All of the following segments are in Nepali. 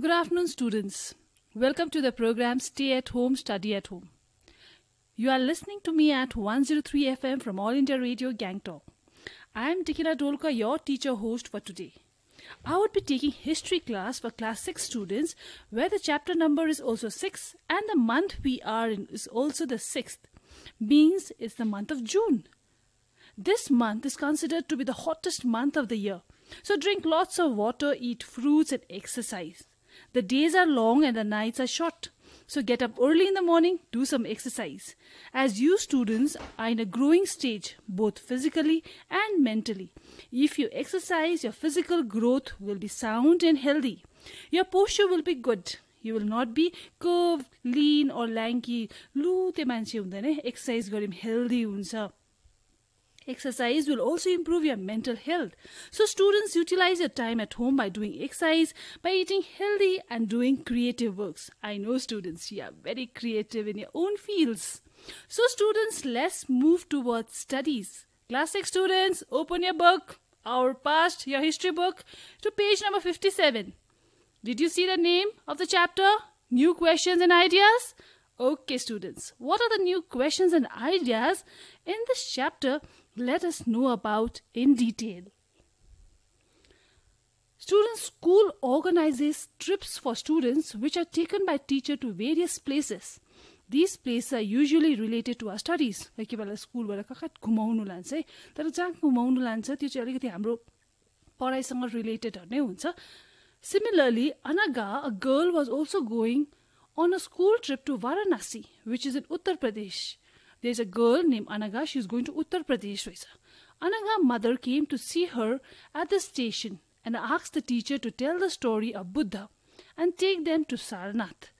Good afternoon, students. Welcome to the program Stay at Home, Study at Home. You are listening to me at 103 FM from All India Radio Gangtok. I am Tikila Dolka, your teacher host for today. I would be taking history class for class 6 students where the chapter number is also 6 and the month we are in is also the 6th. Means it's the month of June. This month is considered to be the hottest month of the year. So drink lots of water, eat fruits and exercise. The days are long and the nights are short. So get up early in the morning, do some exercise. As you students are in a growing stage, both physically and mentally. If you exercise, your physical growth will be sound and healthy. Your posture will be good. You will not be curved, lean or lanky. लु त्यो मान्छे हुँदैन एक्सर्साइज गऱ्यौँ हेल्दी हुन्छ Exercise will also improve your mental health. So, students utilize your time at home by doing exercise, by eating healthy, and doing creative works. I know, students, you are very creative in your own fields. So, students, let's move towards studies. Classic students, open your book, our past, your history book, to page number 57. Did you see the name of the chapter? New questions and ideas? Okay, students, what are the new questions and ideas in this chapter? Let us know about in detail. Students school organizes trips for students which are taken by teacher to various places. These places are usually related to our studies. कोही बेला स्कुलबाट कहाँ कहाँ घुमाउनु लान्छ है तर जहाँ घुमाउनु लान्छ त्यो चाहिँ अलिकति हाम्रो पढाइसँग रिलेटेडहरू नै हुन्छ similarly अनागा a girl was also going on a school trip to Varanasi, which is in Uttar Pradesh. There's a girl named Anaga. She's going to Uttar Pradesh. Anaga's mother came to see her at the station and asked the teacher to tell the story of Buddha and take them to Sarnath.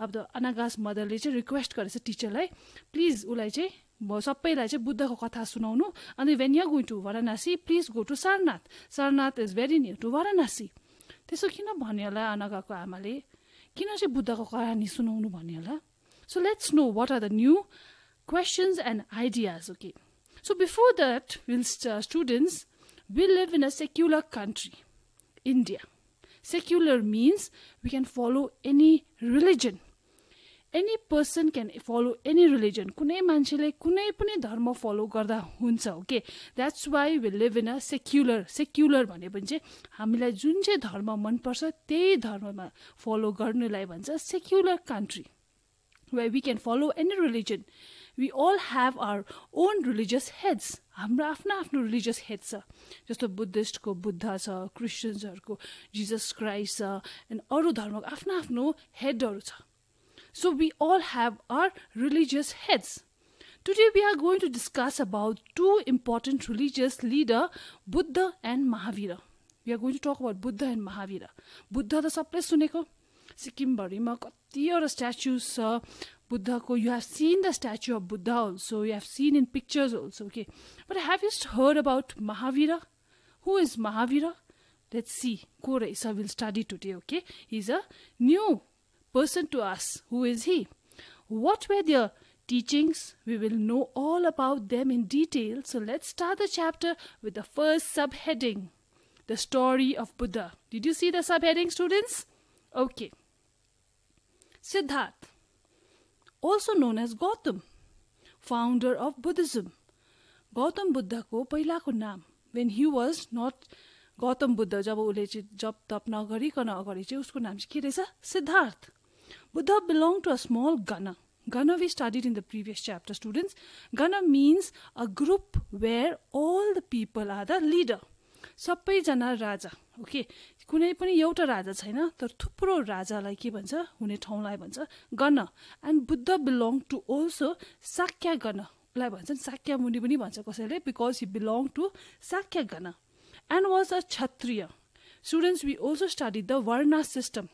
अब द अनागास मदरले चाहिँ रिक्वेस्ट गरेछ टिचरलाई प्लिज उसलाई चाहिँ सबैलाई चाहिँ बुद्धको कथा सुनाउनु अनि when you going to Varanasi please go to Sarnath Sarnath is very near to Varanasi त्यसो किन भन्यो होला अनगाको आमाले किन चाहिँ बुद्धको कहानी सुनाउनु भन्यो होला so let's know what are the new questions and ideas okay? So before that we'll uh, students we live in a secular country india. Secular means we can follow any religion. Any person can follow any religion कुनै मान्छेले कुनै पनि धर्म फलो गर्दा हुन्छ okay that's why will live in a secular secular भने पनि चाहिँ हामीलाई जुन चाहिँ धर्म मनपर्छ त्यही धर्ममा फलो गर्नुलाई भन्छ secular country way we can follow any religion we all have our own religious heads हाम्रो आफ्नो आफ्नो रिलिजियस हेड छ जस्तो बुद्धिस्टको बुद्ध छ क्रिस्चियन्सहरूको जिजस क्राइस्ट छ एन्ड अरू धर्मको आफ्नो आफ्नो हेडहरू छ So we all have our religious heads. Today we are going to discuss about two important religious leader, Buddha and Mahavira. We are going to talk about Buddha and Mahavira. Buddha त सबले सुनेको सिक्किमभरिमा कतिवटा स्ट्याचुज छ Buddha. You have seen the statue of Buddha also. You have seen in pictures also. Okay. But have you heard about Mahavira? Who is Mahavira? Let's see. Kore Isa will study today. Okay. He's a new person to us. Who is he? What were their teachings? We will know all about them in detail. So let's start the chapter with the first subheading. The story of Buddha. Did you see the subheading, students? Okay. Siddharth also known as Gautam, founder of Buddhism. Gautam बुद्धको पहिलाको नाम when he was not Gautam Buddha जब उसले चाहिँ जप तप नगरिकन अगाडि चाहिँ उसको नाम चाहिँ के रहेछ Siddhartha Buddha belonged to a small Gana. Gana we studied in the previous chapter, students. Gana means a group where all the people are the leader. सबैजना राजा ओके? कुनै पनि एउटा राजा छैन तर थुप्रो राजालाई के भन्छ? हुने ठाउँलाई भन्छ गण। And Buddha belong to also Shakya गणलाई भन्छन्। साक्या मुनि पनि भन्छ कसैले because he belong to Shakya गण and was a Kshatriya students we also study the varna system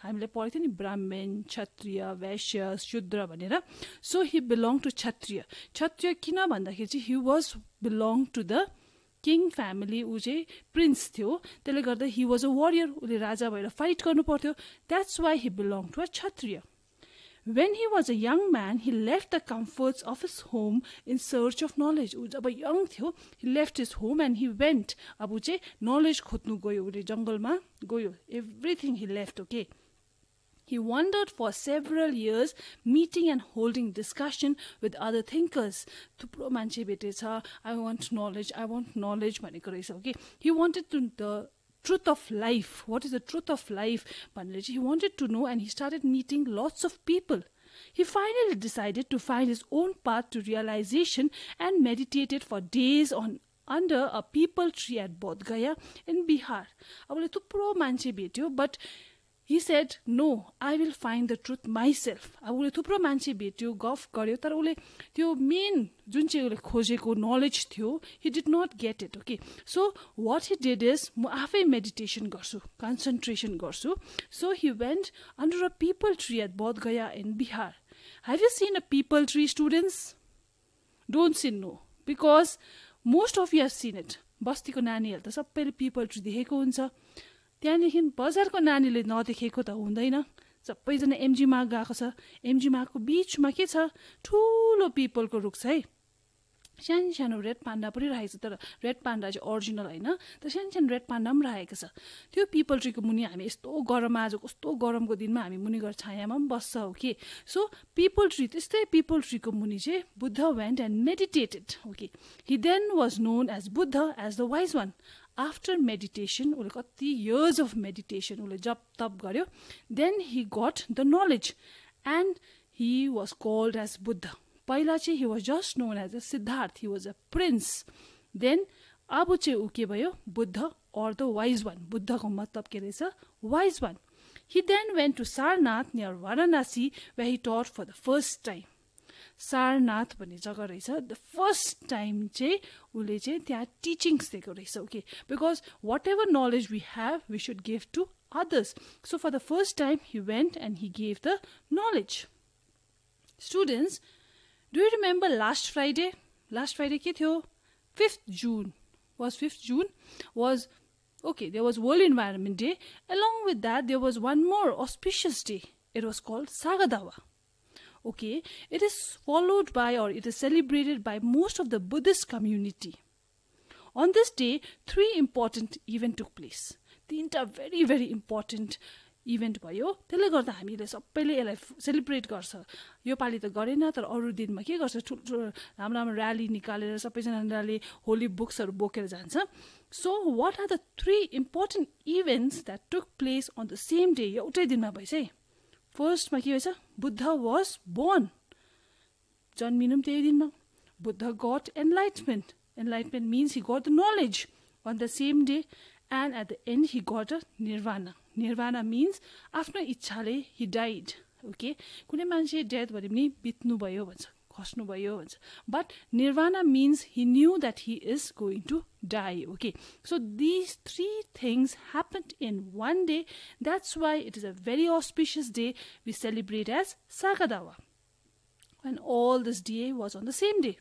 हामीले पढेको थियो नि ब्राह्मण क्षत्रिय वैश्य शूद्र भनेर। So he belong to Kshatriya Kshatriya किन भन्दाखेरि चाहिँ he was belong to the king family ऊ चाहिँ प्रिन्स थियो। त्यसले गर्दा हि वाज अ वरियर उसले राजा भएर फाइट गर्नु पर्थ्यो। That's why he belong to a Kshatriya When he was a young man, he left the comforts of his home in search of knowledge. ऊ जब यङ थियो he left his home and he went. अब ऊ चाहिँ नलेज खोज्नु गयो उसले जङ्गलमा गयो। Everything he left okay He wandered for several years, meeting and holding discussion with other thinkers. थुप्रो मान्छे भेटेछ I want knowledge I want knowledge भनेको रहेछ okay he wanted to the truth of life. What is the truth of life? He wanted to know and he started meeting lots of people. He finally decided to find his own path to realization and meditated for days on under a people tree at Bodh Gaya in Bihar. अब थुप्रो मान्छे भेट्यो but he said no I will find the truth myself अब उसले थुप्रो मान्छे भेट्यो गफ गर्यो तर उसले त्यो मेन जुन चाहिँ उसले खोजेको नलेज थियो he did not get it okay so what he did is म आफै मेडिटेसन गर्छु कन्सन्ट्रेसन गर्छु। So he went under a peepal tree at Bodh Gaya in Bihar have you seen a peepal tree students don't seen no because most of you have seen it बस्तीको नानीहरू त सबैले पिपल ट्री देखेको हुन्छ। त्यहाँदेखि बजारको नानीले नदेखेको त हुँदैन। सबैजना एमजी माग गएको छ। एमजी मागको बिचमा के छ? ठुलो पिपलको रुख छ है। सानो सानो रेड पान्डा पनि राखेको छ तर रेड पान्डा चाहिँ अरिजिनल होइन। तर सानो सानो रेड पान्डा पनि राखेको छ। त्यो पिपल ट्रीको मुनि हामी यस्तो गरम आज कस्तो गरमको दिनमा हामी मुनि गएर छायामा पनि बस्छ हो कि। सो पिपल ट्री त्यस्तै पिपल ट्रीको मुनि चाहिँ Buddha went and meditated okay he then was known as Buddha as the wise one after meditation उसले कति इयर्स अफ मेडिटेसन उसले जप तप गर्यो then he got the knowledge and he was called as Buddha पहिला चाहिँ he was just known as a Siddhartha he was a prince then अब चाहिँ ऊ के भयो? Buddha or the wise one बुद्धको मतलब के रहेछ? Wise one he then went to Sarnath near Varanasi where he taught for the first time Sarnath भन्ने जग्गा रहेछ। द फर्स्ट टाइम चाहिँ उसले चाहिँ त्यहाँ टिचिङ्स दिएको रहेछ okay because whatever knowledge we have we should give to others so for the first time he went and he gave the knowledge students do you remember last Friday last Friday के थियो? Fifth June was fifth June was okay, there was World Environment Day. Along with that, there was one more auspicious day. It was called Sagadawa. Okay? It is followed by or it is celebrated by most of the buddhist community. On this day three important event took place. तिनवटा भेरी भेरी इम्पोर्टेन्ट इभेन्ट भयो। त्यसले गर्दा हामीले सबैले यसलाई सेलिब्रेट गर्छ। योपालि त गरेन तर अरू दिनमा के गर्छ? ठुल्ठुलो राम्रो राम्रो ऱ्याली निकालेर सबैजनाले होली बुक्सहरू बोकेर जान्छ। So what are the three important events that took place on the same day एउटै दिनमा है फर्स्टमा के भएछ? Buddha was born. जन्मिनु पनि त्यही दिनमा। Buddha got enlightenment. Enlightenment means he got the knowledge on the same day and at the end he got a nirvana nirvana means आफ्नो इच्छाले हि डाइड ओके कुनै मान्छे डेथ भने पनि बित्नुभयो भन्छ। खस्नुभयो भन्छ but nirvana means he knew that he is going to die. Okay, so these three things happened in one day. That's why it is a very auspicious day we celebrate as Sagadawa. And all this day was on the same day.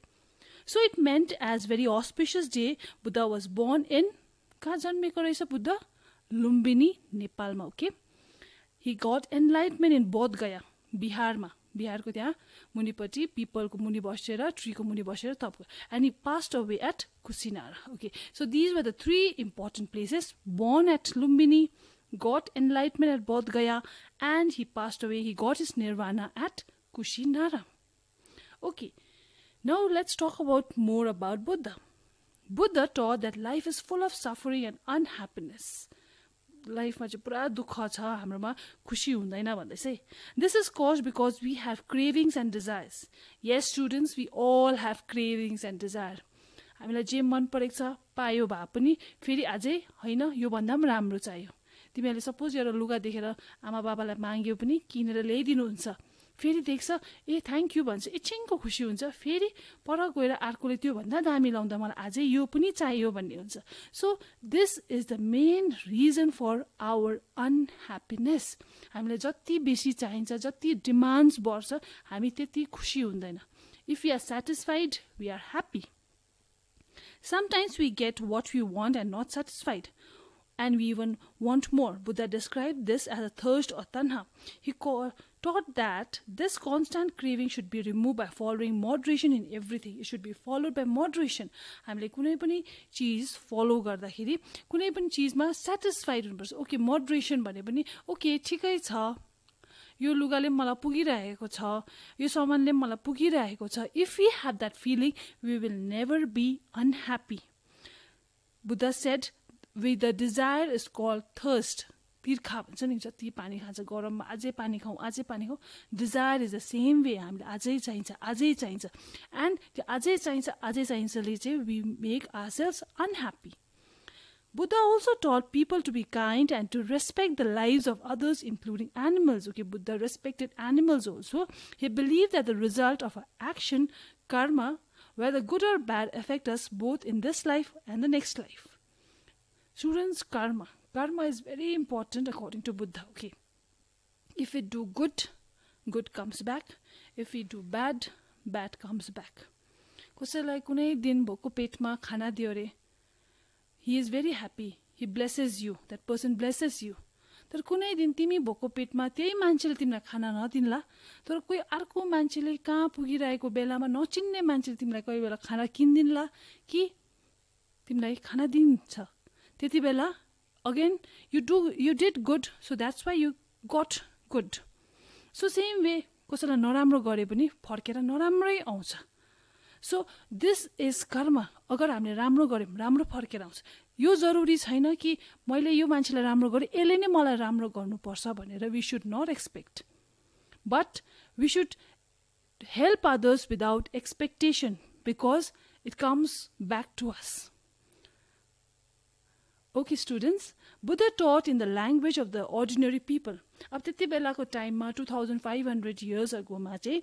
So it meant as very auspicious day, Buddha was born in कहाँ जन्मेको रहेछ बुद्ध लुम्बिनी नेपालमा okay he got enlightenment in Bodh Gaya बिहारमा बिहारको त्यहाँ मुनिपट्टि पिपलको मुनि बसेर ट्रीको मुनि बसेर तप and he passed away at Kusinara okay so these were the three important places born at Lumbini got enlightenment at Bodh Gaya and he passed away. He got his nirvana at Kushinara. Okay, now let's talk about more about Buddha. Buddha taught that life is full of suffering and unhappiness. लाइफमा चाहिँ पुरा दुःख छ हाम्रोमा खुसी हुँदैन भन्दैछ है। This is cause because we have cravings and desires yes students we all have cravings and desire हामीलाई जे मन परेको छ पायो भए पनि फेरि अझै होइन योभन्दा पनि राम्रो चाहियो। तिमीहरूले सपोज एउटा लुगा देखेर आमा बाबालाई माग्यो पनि किनेर ल्याइदिनुहुन्छ। फेरि देख्छ ए थ्याङ्क यू भन्छ। एकछिनको खुसी हुन्छ। फेरि पर गएर अर्कोले त्योभन्दा दामी लाउँदा मलाई अझै यो पनि चाहियो भन्ने हुन्छ। So this is the main reason for our unhappiness हामीलाई जति बेसी चाहिन्छ जति डिमान्ड्स बढ्छ हामी त्यति खुसी हुँदैन। If you are satisfied we are happy sometimes we get what we want and not satisfied and we even want more. Buddha described this as a thirst or tanha. He called taught that this constant craving should be removed by following moderation in everything. It should be followed by moderation. हामीले कुनै पनि चिज फलो गर्दाखेरि कुनै पनि चिजमा सेटिस्फाइड हुनुपर्छ। ओके मोडरेसन भने पनि ओके ठिकै छ। यो लुगाले मलाई पुगिरहेको छ। यो सामानले मलाई पुगिरहेको छ। If you have that feeling we will never be unhappy Buddha said with the desire is call thirst तिर्खा भन्छ नि जति पानी खान्छ गरममा अझै पानी खाउँ अझै पानी खाउँ desire is the same way हामीले अझै चाहिन्छ अझै चाहिन्छ एन्ड त्यो अझै चाहिन्छ अझै चाहिन्छले चाहिँ we make ourselves unhappy Buddha also taught people to be kind and to respect the lives of others, including animals. Okay, Buddha respected animals also. He believed that the result of our action, karma, whether good or bad, affect us both in this life and the next life. Students, karma. Karma is very important according to Buddha. Okay. If we do good, good comes back. If we do bad, bad comes back. कसैलाई कुनै दिन भोको पेटमा खाना दियो अरे he is very happy he blesses you that person blesses you तर कुनै दिन तिमी भोको पेटमा त्यही मान्छेले तिमीलाई खाना नदिन्ला तर कोही अर्को मान्छेले कहाँ पुगिरहेको बेलामा नचिन्ने मान्छेले तिमीलाई कोही बेला खाना किनिदिन्ला कि तिमीलाई खाना दिन्छ त्यति बेला again you do you did good so that's why you got good so same way कसैलाई नराम्रो गरे पनि फर्केर नराम्रै आउँछ। सो दिस इज कर्म अगर हामीले राम्रो गऱ्यौँ राम्रो फर्केर आउँछ। यो जरुरी छैन कि मैले यो मान्छेलाई राम्रो गरेँ यसले नै मलाई राम्रो गर्नुपर्छ भनेर we should not expect but we should help others without expectation because it comes back to us okay students Buddha taught in the language of the ordinary people अब त्यति बेलाको टाइममा two thousand five hundred years अगोमा चाहिँ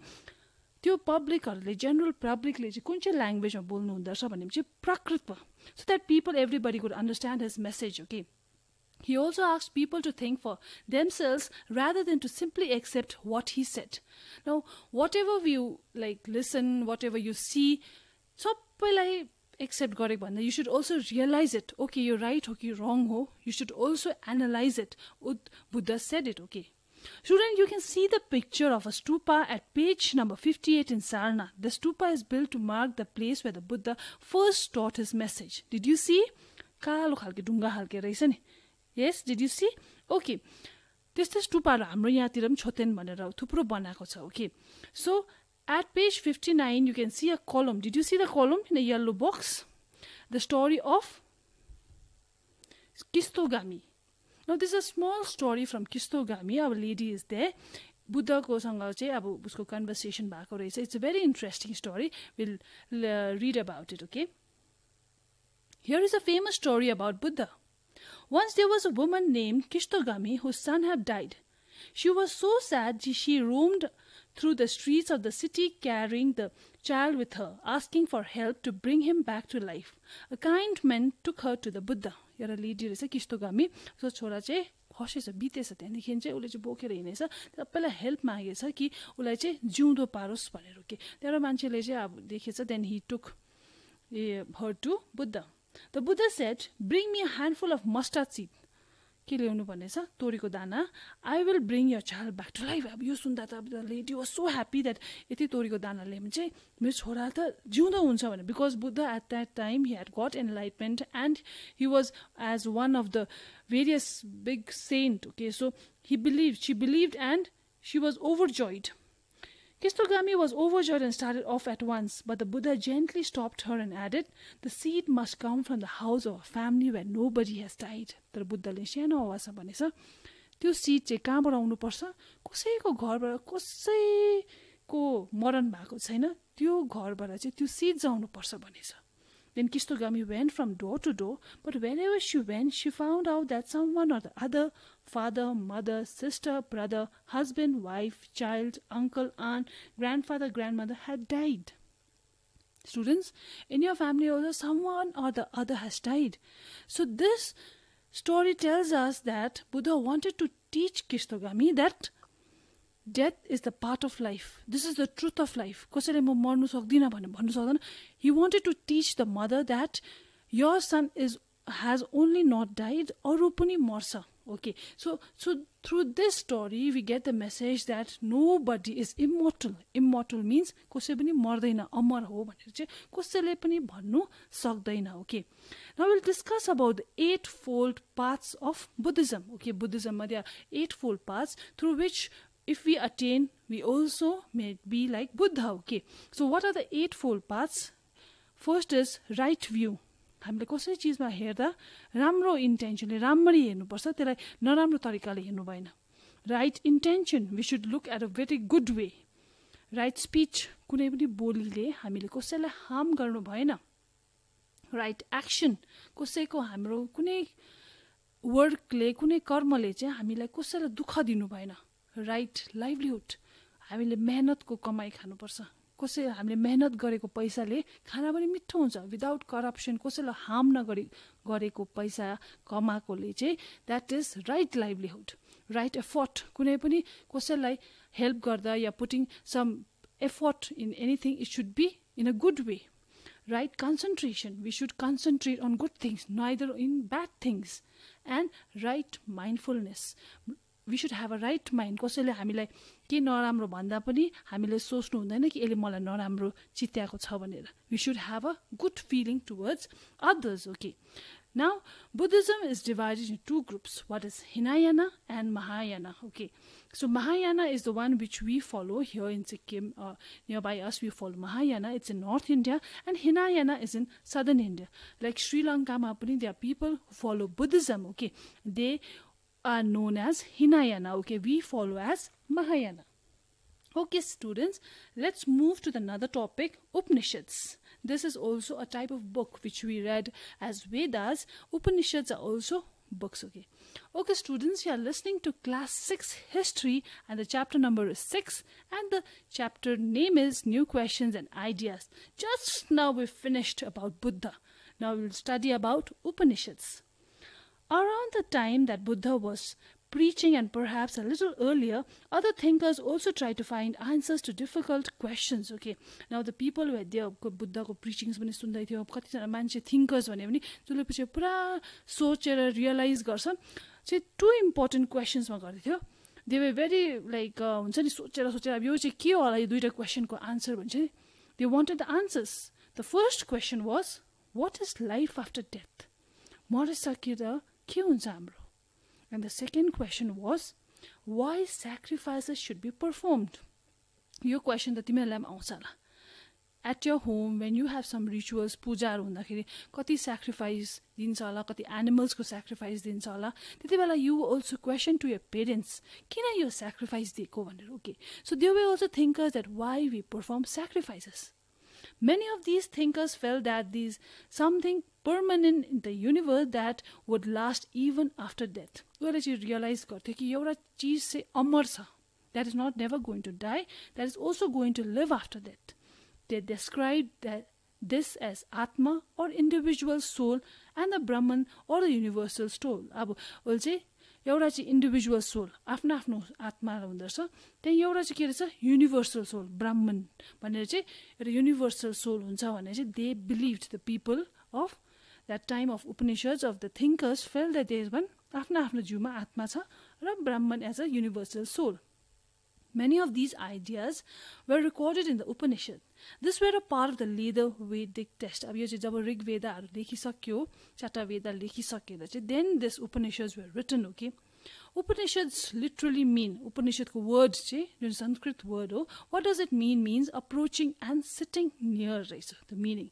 त्यो पब्लिकहरूले जेनरल पब्लिकले चाहिँ कुन चाहिँ ल्याङ्ग्वेजमा बोल्नु हुँदो रहेछ भने चाहिँ Prakrit so that people everybody good understand his message okay He also asked people to think for themselves rather than to simply accept what he said. Now, whatever you like listen, whatever you see, सबैलाई एक्सेप्ट गरेको भन्दा you should also realise it okay यो राइट हो कि रङ हो you should also analyse it Buddha said it okay you can see the picture of a stupa at page number 58 in Sarna. The stupa is built to mark the place where the Buddha first taught his message. Did you see? कालो खालके ढुङ्गा खालके रहेछ नि yes did you see okay त्यस्तै स्टुपाहरू हाम्रो यहाँतिर पनि छोतेन भनेर थुप्रो बनाएको छ okay so At page fifty nine you can see a column did you see the column in a yellow box the story of Kisa Gotami Now, this is a small story from Kistogami. Our lady is there. बुद्धकोसँग चाहिँ अब उसको कन्भर्सेसन भएको रहेछ it's a very interesting story will read about it okay Here is a famous story about Buddha. Once there was a woman named Kishtogami whose son had died. She was so sad she roamed through the streets of the city carrying the child with her, asking for help to bring him back to life. A kind man took her to the Buddha. एउटा लेडी रहेछ किस्तोगामी उसको छोरा चाहिँ फसेछ बितेछ त्यहाँदेखि चाहिँ उसले चाहिँ बोकेर हिँडेछ सबैलाई हेल्प मागेछ कि उसलाई चाहिँ जिउँदो पारोस् भनेर के त्यहाँबाट मान्छेले चाहिँ अब देखेछ then he took a her to Buddha the Buddha said bring me handful of mustard seed के ल्याउनु भनेछ तोरीको दाना। I will bring your child back to life अब यो सुन्दा त अब the lady was so happy that यति तोरीको दाना ल्यायो भने चाहिँ मेरो छोरा त जिउँदो हुन्छ भने because Buddha at that time he had got enlightenment and he was as one of the various big saint okay so he believe she believe and she was overjoyed Kistogami was overjoyed and started off at once, but the Buddha gently stopped her and added, The seed must come from the house of a family where nobody has died. तर बुद्धले सानो आवाजमा भनेछ त्यो सिड चाहिँ कहाँबाट आउनुपर्छ कसैको घरबाट कसैको मरण भएको छैन त्यो घरबाट चाहिँ त्यो सिड आउनुपर्छ भनेछ Then Kistogami went from door to door, but wherever she went, she found out that someone or the other father, mother, sister, brother, husband, wife, child, uncle, aunt, grandfather, grandmother had died. Students, in your family also someone or the other has died. So this story tells us that Buddha wanted to teach Kistogami that death is the part of life this is the truth of life कसैले म मर्नु सक्दिनँ भनेर भन्नु सक्दैन he wanted to teach the mother that your son is has only not died अरू पनि मर्छ okay so so through this story we get the message that nobody is immortal immortal means कसै पनि मर्दैन अमर हो भनेर चाहिँ कसैले पनि भन्नु सक्दैन ओके न will discuss about the eightfold parts of Buddhism okay बुद्धिज्ममा त्यहाँ eightfold parts through which if we attain, we also may be like Buddha. Okay. So, what are the eightfold paths? First is right view. हामीले कसै चिजमा हेर्दा राम्रो इन्टेन्सनले राम्ररी हेर्नुपर्छ त्यसलाई नराम्रो तरिकाले हेर्नु भएन right intention we should look at a very good way right speech कुनै पनि बोलीले हामीले कसैलाई हार्म गर्नु भएन राइट एक्सन कसैको हाम्रो कुनै वर्कले कुनै कर्मले चाहिँ हामीलाई कसैलाई दुःख दिनु भएन राइट लाइभलीहुड हामीले मेहनतको कमाइ खानुपर्छ। कसै हामीले मेहनत गरेको पैसाले खाना पनि मिठो हुन्छ। विदाउट करप्सन कसैलाई हार्म नगरी गरेको पैसा कमाएकोले चाहिँ that is right livelihood right effort कुनै पनि कसैलाई हेल्प गर्दा या putting some effort in anything it should be in a good way right concentration we should concentrate on good things neither in bad things and right mindfulness we should have a right mind कसैले हामीलाई के नराम्रो भन्दा पनि हामीले सोच्नु हुँदैन कि यसले मलाई नराम्रो चित्याएको छ भनेर we should have a good feeling towards others okay Buddhism is divided into two groups. What is Hinayana and Mahayana? Okay, so Mahayana is the one which we follow here in Sikkim. Uh, nearby us, we follow Mahayana. It's in North India, and Hinayana is in Southern India. Like Sri Lanka, there are people who follow Buddhism. Okay, they are known as Hinayana. Okay, we follow as Mahayana. Okay, students, let's move to another topic Upanishads. This is also a type of book which we read as Vedas. Upanishads are also books. Okay, okay, students, you are listening to class 6 history, and the chapter number is 6, and the chapter name is New Questions and Ideas. Just now we finished about Buddha. Now we'll study about Upanishads. Around the time that Buddha was preaching and perhaps a little earlier, other thinkers also tried to find answers to difficult questions. Okay, now the people had there बुद्धको प्रिचिङ्स पनि सुन्दै थियो कतिजना मान्छे थिङ्कर्स भन्यो भने जसले पछि पुरा सोचेर रियलाइज गर्छ चाहिँ टु इम्पोर्टेन्ट क्वेसन्समा गर्दै थियो दे वे भेरी लाइक हुन्छ नि सोचेर सोचेर अब यो चाहिँ के होला यो दुइटा क्वेसनको आन्सर भन्छ नि they wanted the answers the first question was what is life after death मरिसकेर के हुन्छ हाम्रो? And the second question was why sacrifices should be performed यो क्वेसन त तिमीहरूलाई पनि आउँछ होला। At your home when you have some rituals पूजाहरू हुँदाखेरि कति सेक्रिफाइस दिन्छ होला कति एनिमल्सको सेक्रिफाइस दिन्छ होला त्यति बेला you also question to your parents किन यो सेक्रिफाइस दिएको भनेर? Okay so they were also thinkers that why we perform sacrifices Many of these thinkers felt that these something permanent in the universe that would last even after death. उनीहरूले चाहिँ रियलाइज गर्थ्यो कि एउटा चिज चाहिँ अमर छ that is not never going to die that is also going to live after death they describe that this as atma or individual soul and the brahman or the universal soul अब उसले चाहिँ एउटा चाहिँ इन्डिभिजुअल सोल आफ्नो आफ्नो आत्मा हुँदो रहेछ त्यहाँ एउटा चाहिँ के रहेछ? युनिभर्सल सोल ब्राह्मण भनेर चाहिँ एउटा युनिभर्सल सोल हुन्छ भनेर चाहिँ they believe the people of that time of Upanishads of the thinkers felt the they one आफ्नो आफ्नो जिउमा आत्मा छ र Brahman as a universal soul Many of these ideas were recorded in the Upanishad. This were a part of the later Vedic text. अब यो चाहिँ जब ऋग वेदाहरू लेखिसक्यो चारवटा वेदा लेखिसकेर चाहिँ then this Upanishads were written okay Upanishads literally mean उपनिषदको word चाहिँ जुन संस्कृत वर्ड हो what does it mean means approaching and sitting near रहेछ the meaning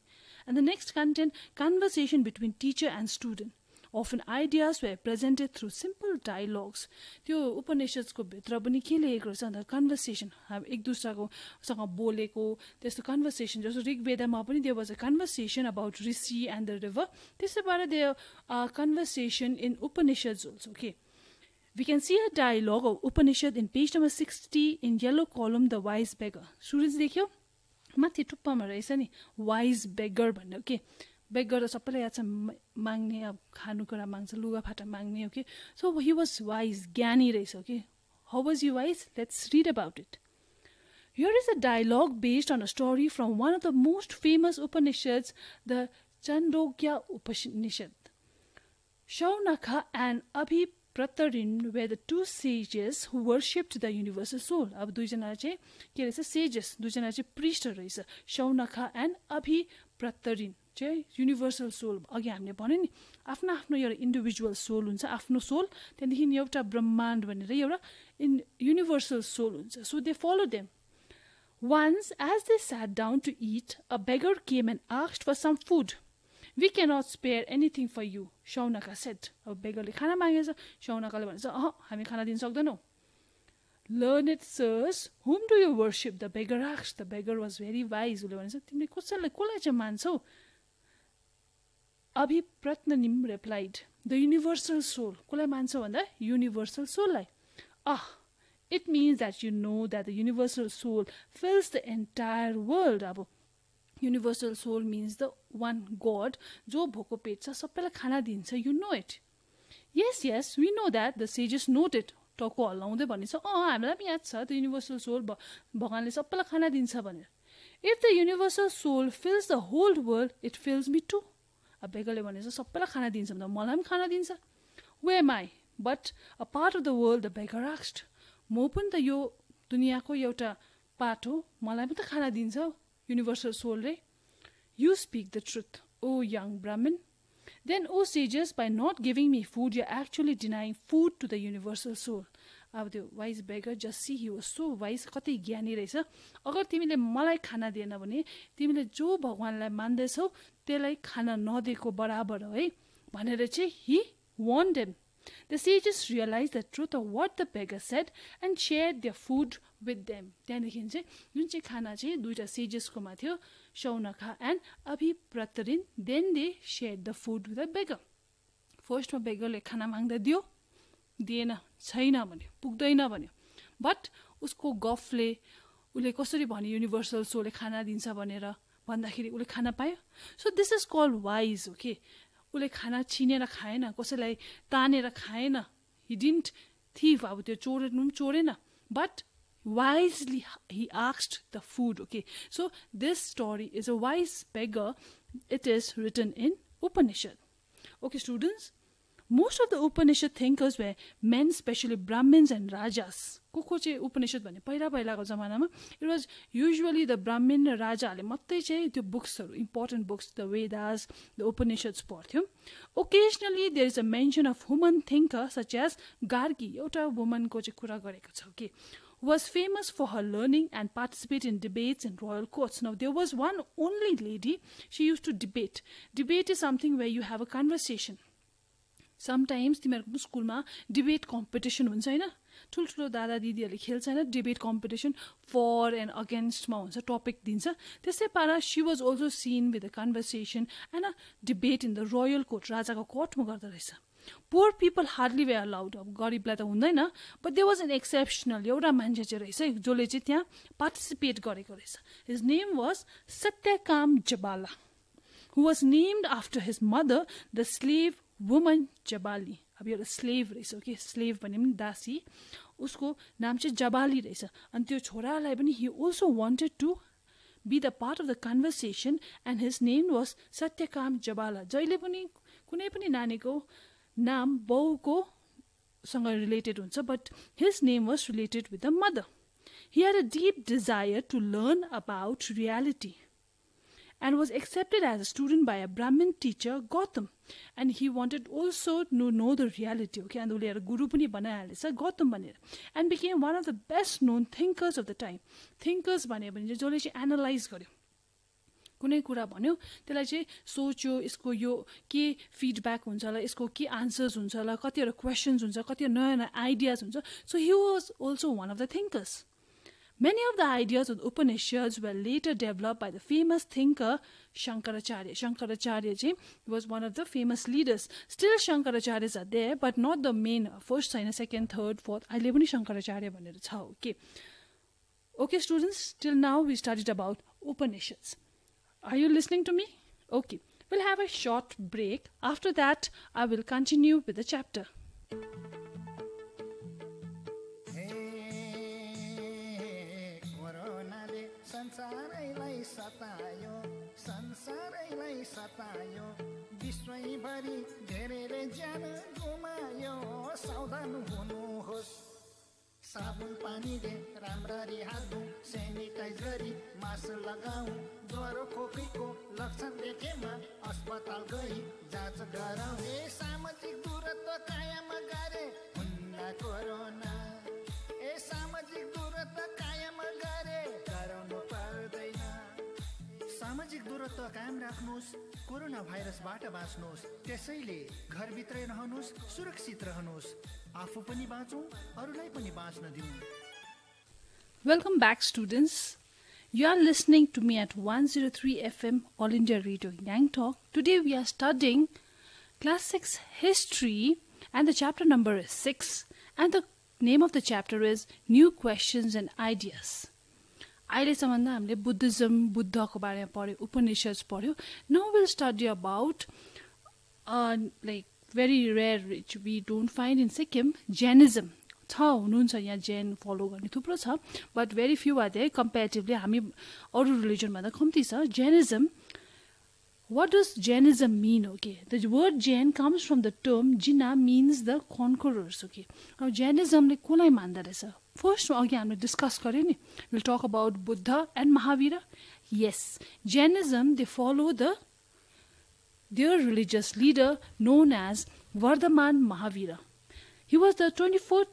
and the next content conversation between teacher and student often ideas were presented through simple dialogues त्यो उपनिषदको भित्र पनि के लेखेको रहेछ भन्दा कन्भर्सेसन हामी एक दुसराकोसँग बोलेको त्यस्तो कन्भर्सेसन जस्तो ऋग्वेदमा पनि was a conversation about rishi and the river त्यस्तोबाट त्यो कन्भर्सेसन इन उपनिषद्स अल्सो के We can see a dialogue of Upanishad in page number 60 in yellow column, The Wise Beggar. Students देख्यो? माथि टुप्पामा रहेछ नि वाइज बेगर भन्ने के बेग गरेर सबैलाई याद छ माग्ने अब खानुकुरा माग्छ लुगाफाटा माग्ने हो कि सो हि वाज वाइज ज्ञानी रहेछ कि how was you wise let's read about it Here is a dialogue based on a story from one of the most famous Upanishads, the Chandogya Upanishad. Shaunaka and Abhipratarin were the two sages who worshipped the universal soul. अब दुईजना चाहिँ के रहेछ सेजेस दुईजना चाहिँ प्रिस्ट रहेछ शौनखा एन्ड अभिप्रतरिन चाहिँ युनिभर्सल सोल अघि हामीले भन्यो नि आफ्नो आफ्नो एउटा इन्डिभिजुअल सोल हुन्छ आफ्नो सोल त्यहाँदेखि एउटा ब्रह्माण्ड भनेर एउटा इन युनिभर्सल सोल हुन्छ। So they follow them once as they sat down to eat a beggar came and asked for some food we cannot spare anything for you Shaunaka said अब बेगरले खाना मागेछ सौनाकाले भन्छ अह हामी खाना दिन सक्दैनौँ। Learn it sirs whom do you worship the beggar आक्स the beggar was very wise उसले भन्छ तिमीले कसैलाई कसलाई चाहिँ मान्छौ? Abhipratarin replied the universal soul कसलाई मान्छौ भन्दा युनिभर्सल सोललाई अह it means that you know that the universal soul fills the entire world अब universal soul means the one god जो भोको पेट छ सबैलाई खाना दिन्छ you know it yes yes we know that the sages note it टाउको हल्लाउँदै भनिन्छ अँ हामीलाई पनि याद छ द युनिभर्सल सोल भगवान्ले सबैलाई खाना दिन्छ भनेर. If the universal soul fills the whole world it fills me too अब बेगरले भनेछ सबैलाई खाना दिन्छ भन्दा मलाई पनि खाना दिन्छ। Way my but a part of the world the beggar म पनि त यो दुनियाँको एउटा पार्ट हो मलाई पनि त खाना दिन्छ soul ray you speak the truth o young brahmin. Then o sages by not giving me food you're actually denying food to the universal soul. अब त्यो वाइज बेगर जस्सी हि होस् सो वाइज कति ज्ञानी रहेछ। अगर तिमीले मलाई खाना दिएन भने तिमीले जो भगवान्लाई मान्दैछौ त्यसलाई खाना नदिएको बराबर हो है? भनेर चाहिँ he won them The sages realized the truth of what the beggar said and shared their food with them. त्यहाँदेखि चाहिँ जुन चाहिँ खाना चाहिँ दुइटा सेजेसकोमा थियो Shaunaka and Abhipratarin then they share the food with the beggar फर्स्टमा बेगरले खाना माग्दा दियो दिएन छैन भन्यो पुग्दैन भन्यो। बट उसको गफले उसले कसरी भन्यो युनिभर्सल सोले खाना दिन्छ भनेर भन्दाखेरि उसले खाना पायो so this is call wise okay उसले खाना छिनेर खाएन कसैलाई तानेर खाएन हि डिन्ट थिफ अब त्यो चोर्नु पनि चोरेन but wisely he asked the food okay so this story is a wise beggar it is written in upanishad okay students most of the Upanishad thinkers were men, especially Brahmins and Rajas. को को चाहिँ उपनिषद भने पहिला पहिलाको जमानामा it was usually the Brahman र राजाहरूले मात्रै चाहिँ त्यो बुक्सहरू important books the Vedas the Upanishads पढ्थ्यो occasionally there is a mention of woman thinker such as Gargi एउटा वुमनको चाहिँ कुरा गरेको छ कि was famous for her learning and participate in debates in royal courts. Now, there was one only lady, she used to debate. Debate is something where you have a conversation. Sometimes तिमीहरूको स्कुलमा डिबेट कम्पिटिसन हुन्छ होइन? ठुल्ठुलो दादा दिदीहरूले खेल्छ होइन डिबेट कम्पिटिसन फर एन्ड अगेन्स्टमा हुन्छ टपिक दिन्छ। त्यस्तै पारा she was also seen with the conversation and a debate in the royal court राजाको कोर्टमा गर्दो रहेछ। Poor people hardly were allowed अब गरिबलाई त हुँदैन but there was an exceptional एउटा मान्छे चाहिँ रहेछ जसले चाहिँ त्यहाँ पार्टिसिपेट गरेको रहेछ। His name was Satyakama Jabala who was named after his mother the slave woman Jabali अब एउटा स्लेभ रहेछ कि स्लेभ भने पनि दासी उसको नाम चाहिँ जबाली रहेछ अनि त्यो छोरालाई पनि he also wanted to be the part of the conversation and his name was Satyakama Jabala जहिले पनि कुनै पनि नानीको नाम बाउको सँग रिलेटेड हुन्छ but his name was related with the mother he had a deep desire to learn about reality and was accepted as a student by a Brahmin teacher, Gautam. And he wanted also to know the reality. Okay, and उसले guru पनि बनाइहालेछ गौतम भनेर and became one of the best known thinkers of the time. Thinkers भन्यो भने जसले चाहिँ एनालाइज गर्यो कुनै कुरा भन्यो त्यसलाई चाहिँ सोच्यो यसको यो के फिडब्याक हुन्छ होला यसको के आन्सर्स हुन्छ होला कतिवटा क्वेसन्स हुन्छ कतिवटा नयाँ नयाँ आइडियाज हुन्छ so he was also one of the thinkers Many of the ideas of the Upanishads were later developed by the famous thinker Shankaracharya. Shankaracharya ji was one of the famous leaders. Still Shankaracharyas are there, but not the main first, second, third, fourth. I live in Shankaracharya Okay. Okay, students, till now we studied about Upanishads. Are you listening to me? Okay. We'll have a short break. After that, I will continue with the chapter. संसारैलाई सतायो संसारैलाई सतायो विश्वैभरि धेरै ज्यान गुमायो सावधान हुनुहोस्। साबुन पानीले राम्ररी हात धुँ सेनिटाइज गरी मास्क लगाऊ ज्वरो खोकीको लक्षण देखेमा अस्पताल गई जाँच गराउ। ए सामाजिक दूरत्व कायम गरे हुन्न कोरोना। ए सामाजिक दूरत्व कायम गरे गराउनु सामाजिक दूरत्व कायम राख्नुहोस् कोरोना भाइरसबाट बाँच्नुहोस् त्यसैले घरभित्रै रहनुहोस् सुरक्षित रहनुहोस् आफू पनि बाँचौँ अरूलाई पनि बाँच्न दिउँ Welcome back, students. You are listening to me at 103 FM All India Radio Yang Talk. Today we are studying Class 6 History, and the chapter number is 6, and the name of the chapter is New Questions and Ideas. अहिलेसम्म त हामीले बुद्धिज्म बुद्धको बारेमा पढ्यो उपनिषद पढ्यो। No will study about like very rare which we don't find in Sikkim Jainism छ हुनुहुन्छ यहाँ जेन फलो गर्ने थुप्रो छ but very few are they comparatively हामी अरू रिलिजनभन्दा कम्ती छ। Jainism what does Jainism mean हो कि the word Jain comes from the term jina means the conquerors हो कि अब जेनिजमले कसलाई मान्दो रहेछ? First, oh, we will discuss Karini. We'll talk about Buddha and Mahavira. Yes, Jainism, they follow the their religious leader known as Vardhaman Mahavira. He was the 24th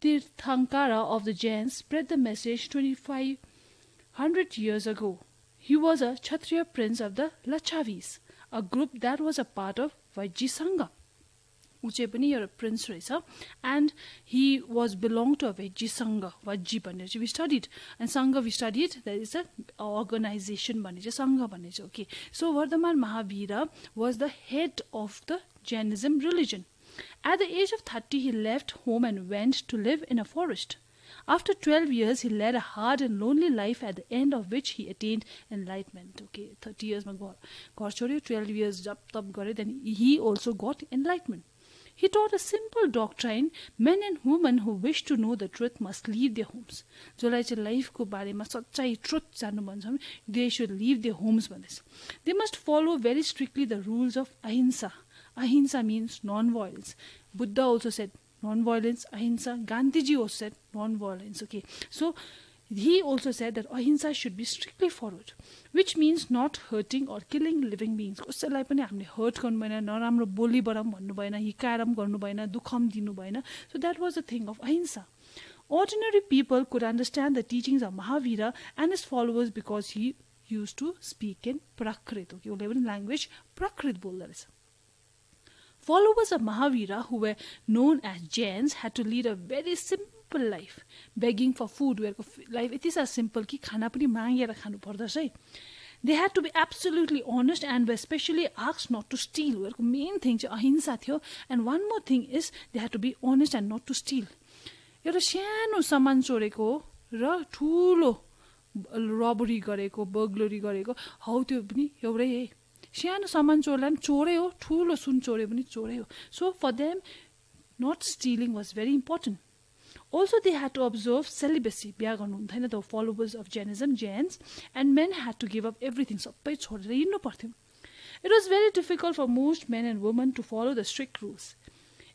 Tirthankara of the Jains, spread the message 2500 years ago. He was a Kshatriya prince of the Lachavis, a group that was a part of Vajjisanga. उचे पनि एउटा प्रिन्स रहेछ। And he was belong to a जी संघ वाजी भन्ने रहेछ we study it and sangha we study it this organisation भन्ने चाहिँ संघ भन्ने चाहिँ okay so Vardhamana Mahavira was the head of the Jainism religion at the age of thirty he left home and went to live in a forest after twelve years he led a hard and lonely life at the end of which he attained enlightenment okay thirty इयर्समा घर घर छोड्यो टुवेल्भ इयर्स जब तप गरे then he also got enlightenment He taught a simple doctrine men and women who wish to know the truth must leave their homes. जसलाई चाहिँ लाइफको बारेमा सच्चाइ ट्रुथ जान्नु भन्छ भने they should leave their homes भन्दैछ they must follow very strictly the rules of ahimsa ahimsa means non-violence. Buddha also said non-violence, ahimsa. Gandhiji also said non-violence. Okay, so he also said that ahimsa should be strictly followed, which means not hurting or killing living beings. कसैलाई पनि हामीले हर्ट गर्नु भएन नराम्रो बोलीबाट पनि भन्नु भएन हिकाएर पनि गर्नु भएन दुःख पनि दिनु भएन so that was the thing of ahimsa Ordinary people could understand the teachings of Mahavira and his followers because he used to speak in Prakrit. Okay, उसले पनि ल्याङ्ग्वेज प्रकृत बोल्दो रहेछ Followers of Mahavira, who were known as Jains, had to lead a very simple life, begging for food. उनीहरूको लाइफ यति साह्रो सिम्पल कि खाना पनि मागेर खानु पर्दछ है they had to be absolutely honest and specially आक्स not to steal उनीहरूको मेन थिङ चाहिँ अहिंसा थियो and one more thing is they had to be honest and not to steal एउटा सानो सामान चोरेको र ठुलो रबरी गरेको बर्गलरी गरेको हौ त्यो पनि एउटै है सानो सामान चोर्दा पनि चोरै हो ठुलो सुन चोर्यो पनि चोरै हो so for them not stealing was very important Also, they had to observe celibacy. बिहा गर्नु हुन्थेन the followers of Jainism Jains and men had to give up everything सबै छोडेर हिँड्नु पर्थ्यो it was very difficult for most men and woman to follow the strict rules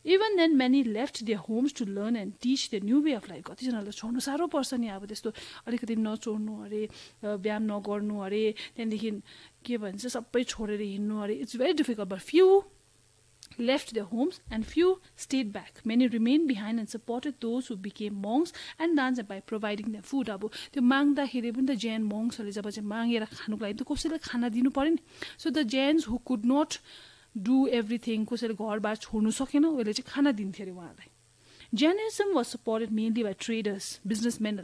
even then many left their homes to learn and teach the new way of life कतिजनालाई छोड्नु साह्रो पर्छ नि अब त्यस्तो अलिकति नचोड्नु अरे व्यायाम नगर्नु अरे त्यहाँदेखि के भन्छ सबै छोडेर हिँड्नु अरे it's very difficult but few left their homes and few stayed back. Many remained behind and supported those who became monks and nuns by providing them food. अब त्यो माग्दाखेरि पनि त जैन मङ्क्सहरूले जब चाहिँ मागेर खानुको लागि त कसैलाई खाना दिनु पऱ्यो नि so the Jains who could not do everything कसैले घरबार छोड्नु सकेन उसले चाहिँ खाना दिन्थ्यो अरे उहाँलाई Jainism was supported mainly by traders, businessmen,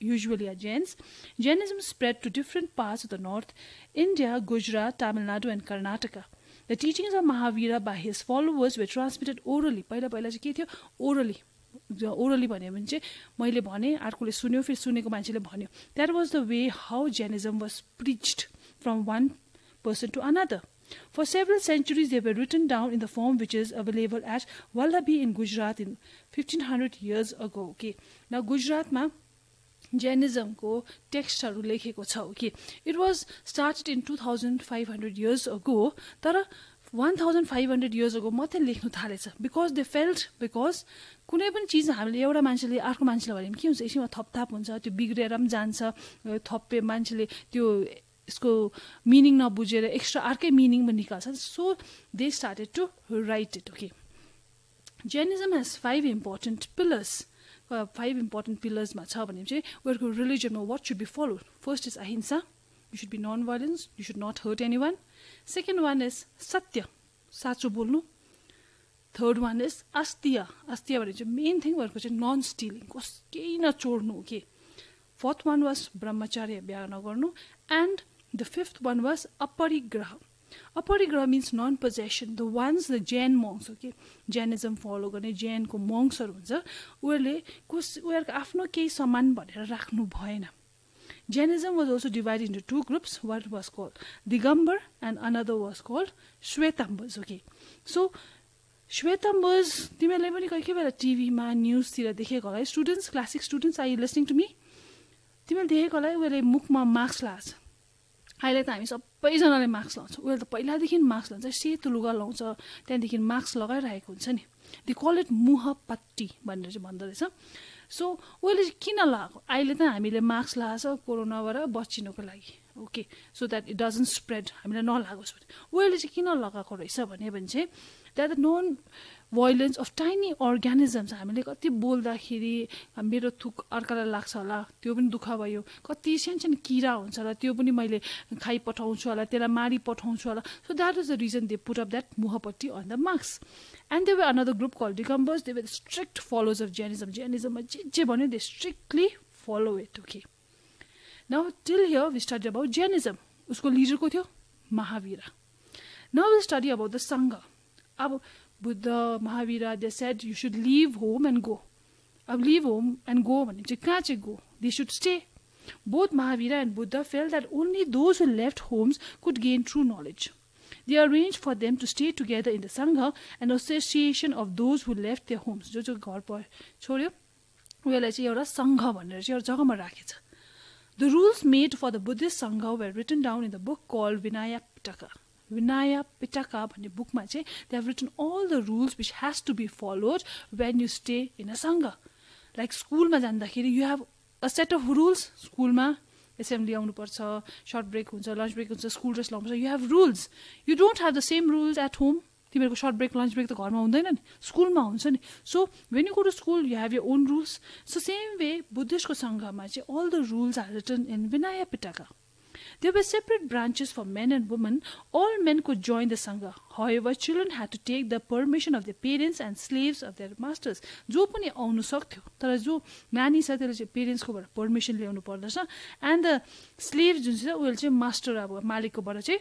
usually are Jains. Jainism spread to different of the north, India, Gujarat, Tamil Nadu, and Karnataka. The teachings of Mahavira by his followers were transmitted orally. पहिला पहिला चाहिँ के थियो ओरली ओरली भन्यो भने चाहिँ मैले भने अर्कोले सुन्यो फेरि सुनेको मान्छेले भन्यो that was the way how Jainism was preached from one person to another For several centuries, they were written down in the form which is available at Wallabi in Gujarat in 1500 years ago. Okay. Now, Gujaratमा जेनिजमको टेक्स्टहरू लेखेको छ कि। It was started in two thousand five hundred years ago तर वान थाउजन्ड फाइभ हन्ड्रेड इयर्सको मात्रै लेख्नु थालेछ। बिकज दे फेल्ट बिकज कुनै पनि चिज हामीले एउटा मान्छेले अर्को मान्छेलाई भने के हुन्छ यसैमा थपथाप हुन्छ त्यो बिग्रिएर पनि जान्छ थपे मान्छेले त्यो यसको मिनिङ नबुझेर एक्स्ट्रा अर्कै मिनिङ पनि निकाल्छ। So they started to write it okay Jainism has five important pillars five important पिलर्समा छ भने चाहिँ उनीहरूको रिलिजनमा what should be follow first is ahimsa you should be non violence you should not hurt any one second one is satya साँचो बोल्नु third one is asteya asteya भने चाहिँ मेन थिङ उनीहरूको चाहिँ नन स्टिलिङ कस केही नचोड्नु के फोर्थ वान वाज ब्रह्मचार्य बिहा नगर्नु and the fifth one was aparigraha aparigraha means non possession the ones the Jain monks हो कि जेनिजम फलो गर्ने जेनको मङ्सहरू हुन्छ उनीहरूले कस उनीहरूको आफ्नो केही सामान भनेर राख्नु भएन Jainism was also divided into two groups. One was called Digambar and another was called Shwetambars. Okay. So, श्वेतम्बर्स तिमीहरूले पनि कोही कोही बेला टिभीमा न्युजतिर देखेको होला है students classic students I listening to me तिमीले देखेको होला है उनीहरूले मुखमा मास्क लगाएको छ अहिले त हामी सबैजनाले मास्क लाउँछौँ। उनीहरूले त पहिलादेखि मास्क लाउँछ सेतो लुगा लाउँछ त्यहाँदेखि मास्क लगाइरहेको हुन्छ नि। दि कल इट मुहपट्टी भनेर चाहिँ भन्दो रहेछ सो उसले चाहिँ किन लगाएको? अहिले त हामीले मास्क लगाएको छ कोरोनाबाट बचिनुको लागि। Okay so that it doesn't spread हामीलाई नलागोस् भने उसले चाहिँ किन लगाएको रहेछ भने चाहिँ that non violence of tiny organisms हामीले कति बोल्दाखेरि मेरो थुक अर्कालाई लाग्छ होला त्यो पनि दुःख भयो। कति सानो सानो किरा हुन्छ होला त्यो पनि मैले खाइपठाउँछु होला त्यसलाई मारी पठाउँछु होला। So that is the reason they put up that muhpatti on the marks and they were another group called Digambaras they were strict follows of Jainism जेनिजममा जे जे भन्यो they strictly follow it okay now till here we study about Jainism उसको लिडर को थियो Mahavir now we study about the sangha अब Buddha, Mahavira, they said you should leave home and go. अब leave home and go भने चाहिँ कहाँ चाहिँ go? They should stay. Both Mahavira and Buddha felt that only those who left homes could gain true knowledge. They arranged for them to stay together in the Sangha, an association of those who left their homes. जो जो घर छोड्यो उयोलाई चाहिँ एउटा सङ्घ भनेर चाहिँ एउटा जग्गामा राखेछ rules made for the Buddhist Sangha were written down in the book called Vinaya Pitaka. Vinaya Pitaka भन्ने बुकमा चाहिँ they have written all the rules which has to be followed when you stay in a sangha like स्कुलमा जाँदाखेरि you have a set of rules स्कुलमा एसेम्ब्ली आउनुपर्छ सर्ट ब्रेक हुन्छ लन्च ब्रेक हुन्छ स्कुल ड्रेस लाउनुपर्छ. You have rules you don't have the same rules at home तिमीहरूको सर्ट ब्रेक लन्च ब्रेक त घरमा हुँदैन नि. स्कुलमा हुन्छ नि. So when you go to school you have your own rules so same way बुद्धिस्टको सङ्घमा चाहिँ all the rules are written in Vinaya Pitaka There were separate branches for men and women. All men could join the Sangha. However, children had to take the permission of their parents and slaves of their masters. जो पनि आउनु सक्थ्यो तर जो नानी छ त्यसले चाहिँ पेरेन्ट्सकोबाट पर्मिसन ल्याउनु पर्दछ एन्ड द स्लेभ जुन चाहिँ उसले चाहिँ मास्टर अब मालिककोबाट चाहिँ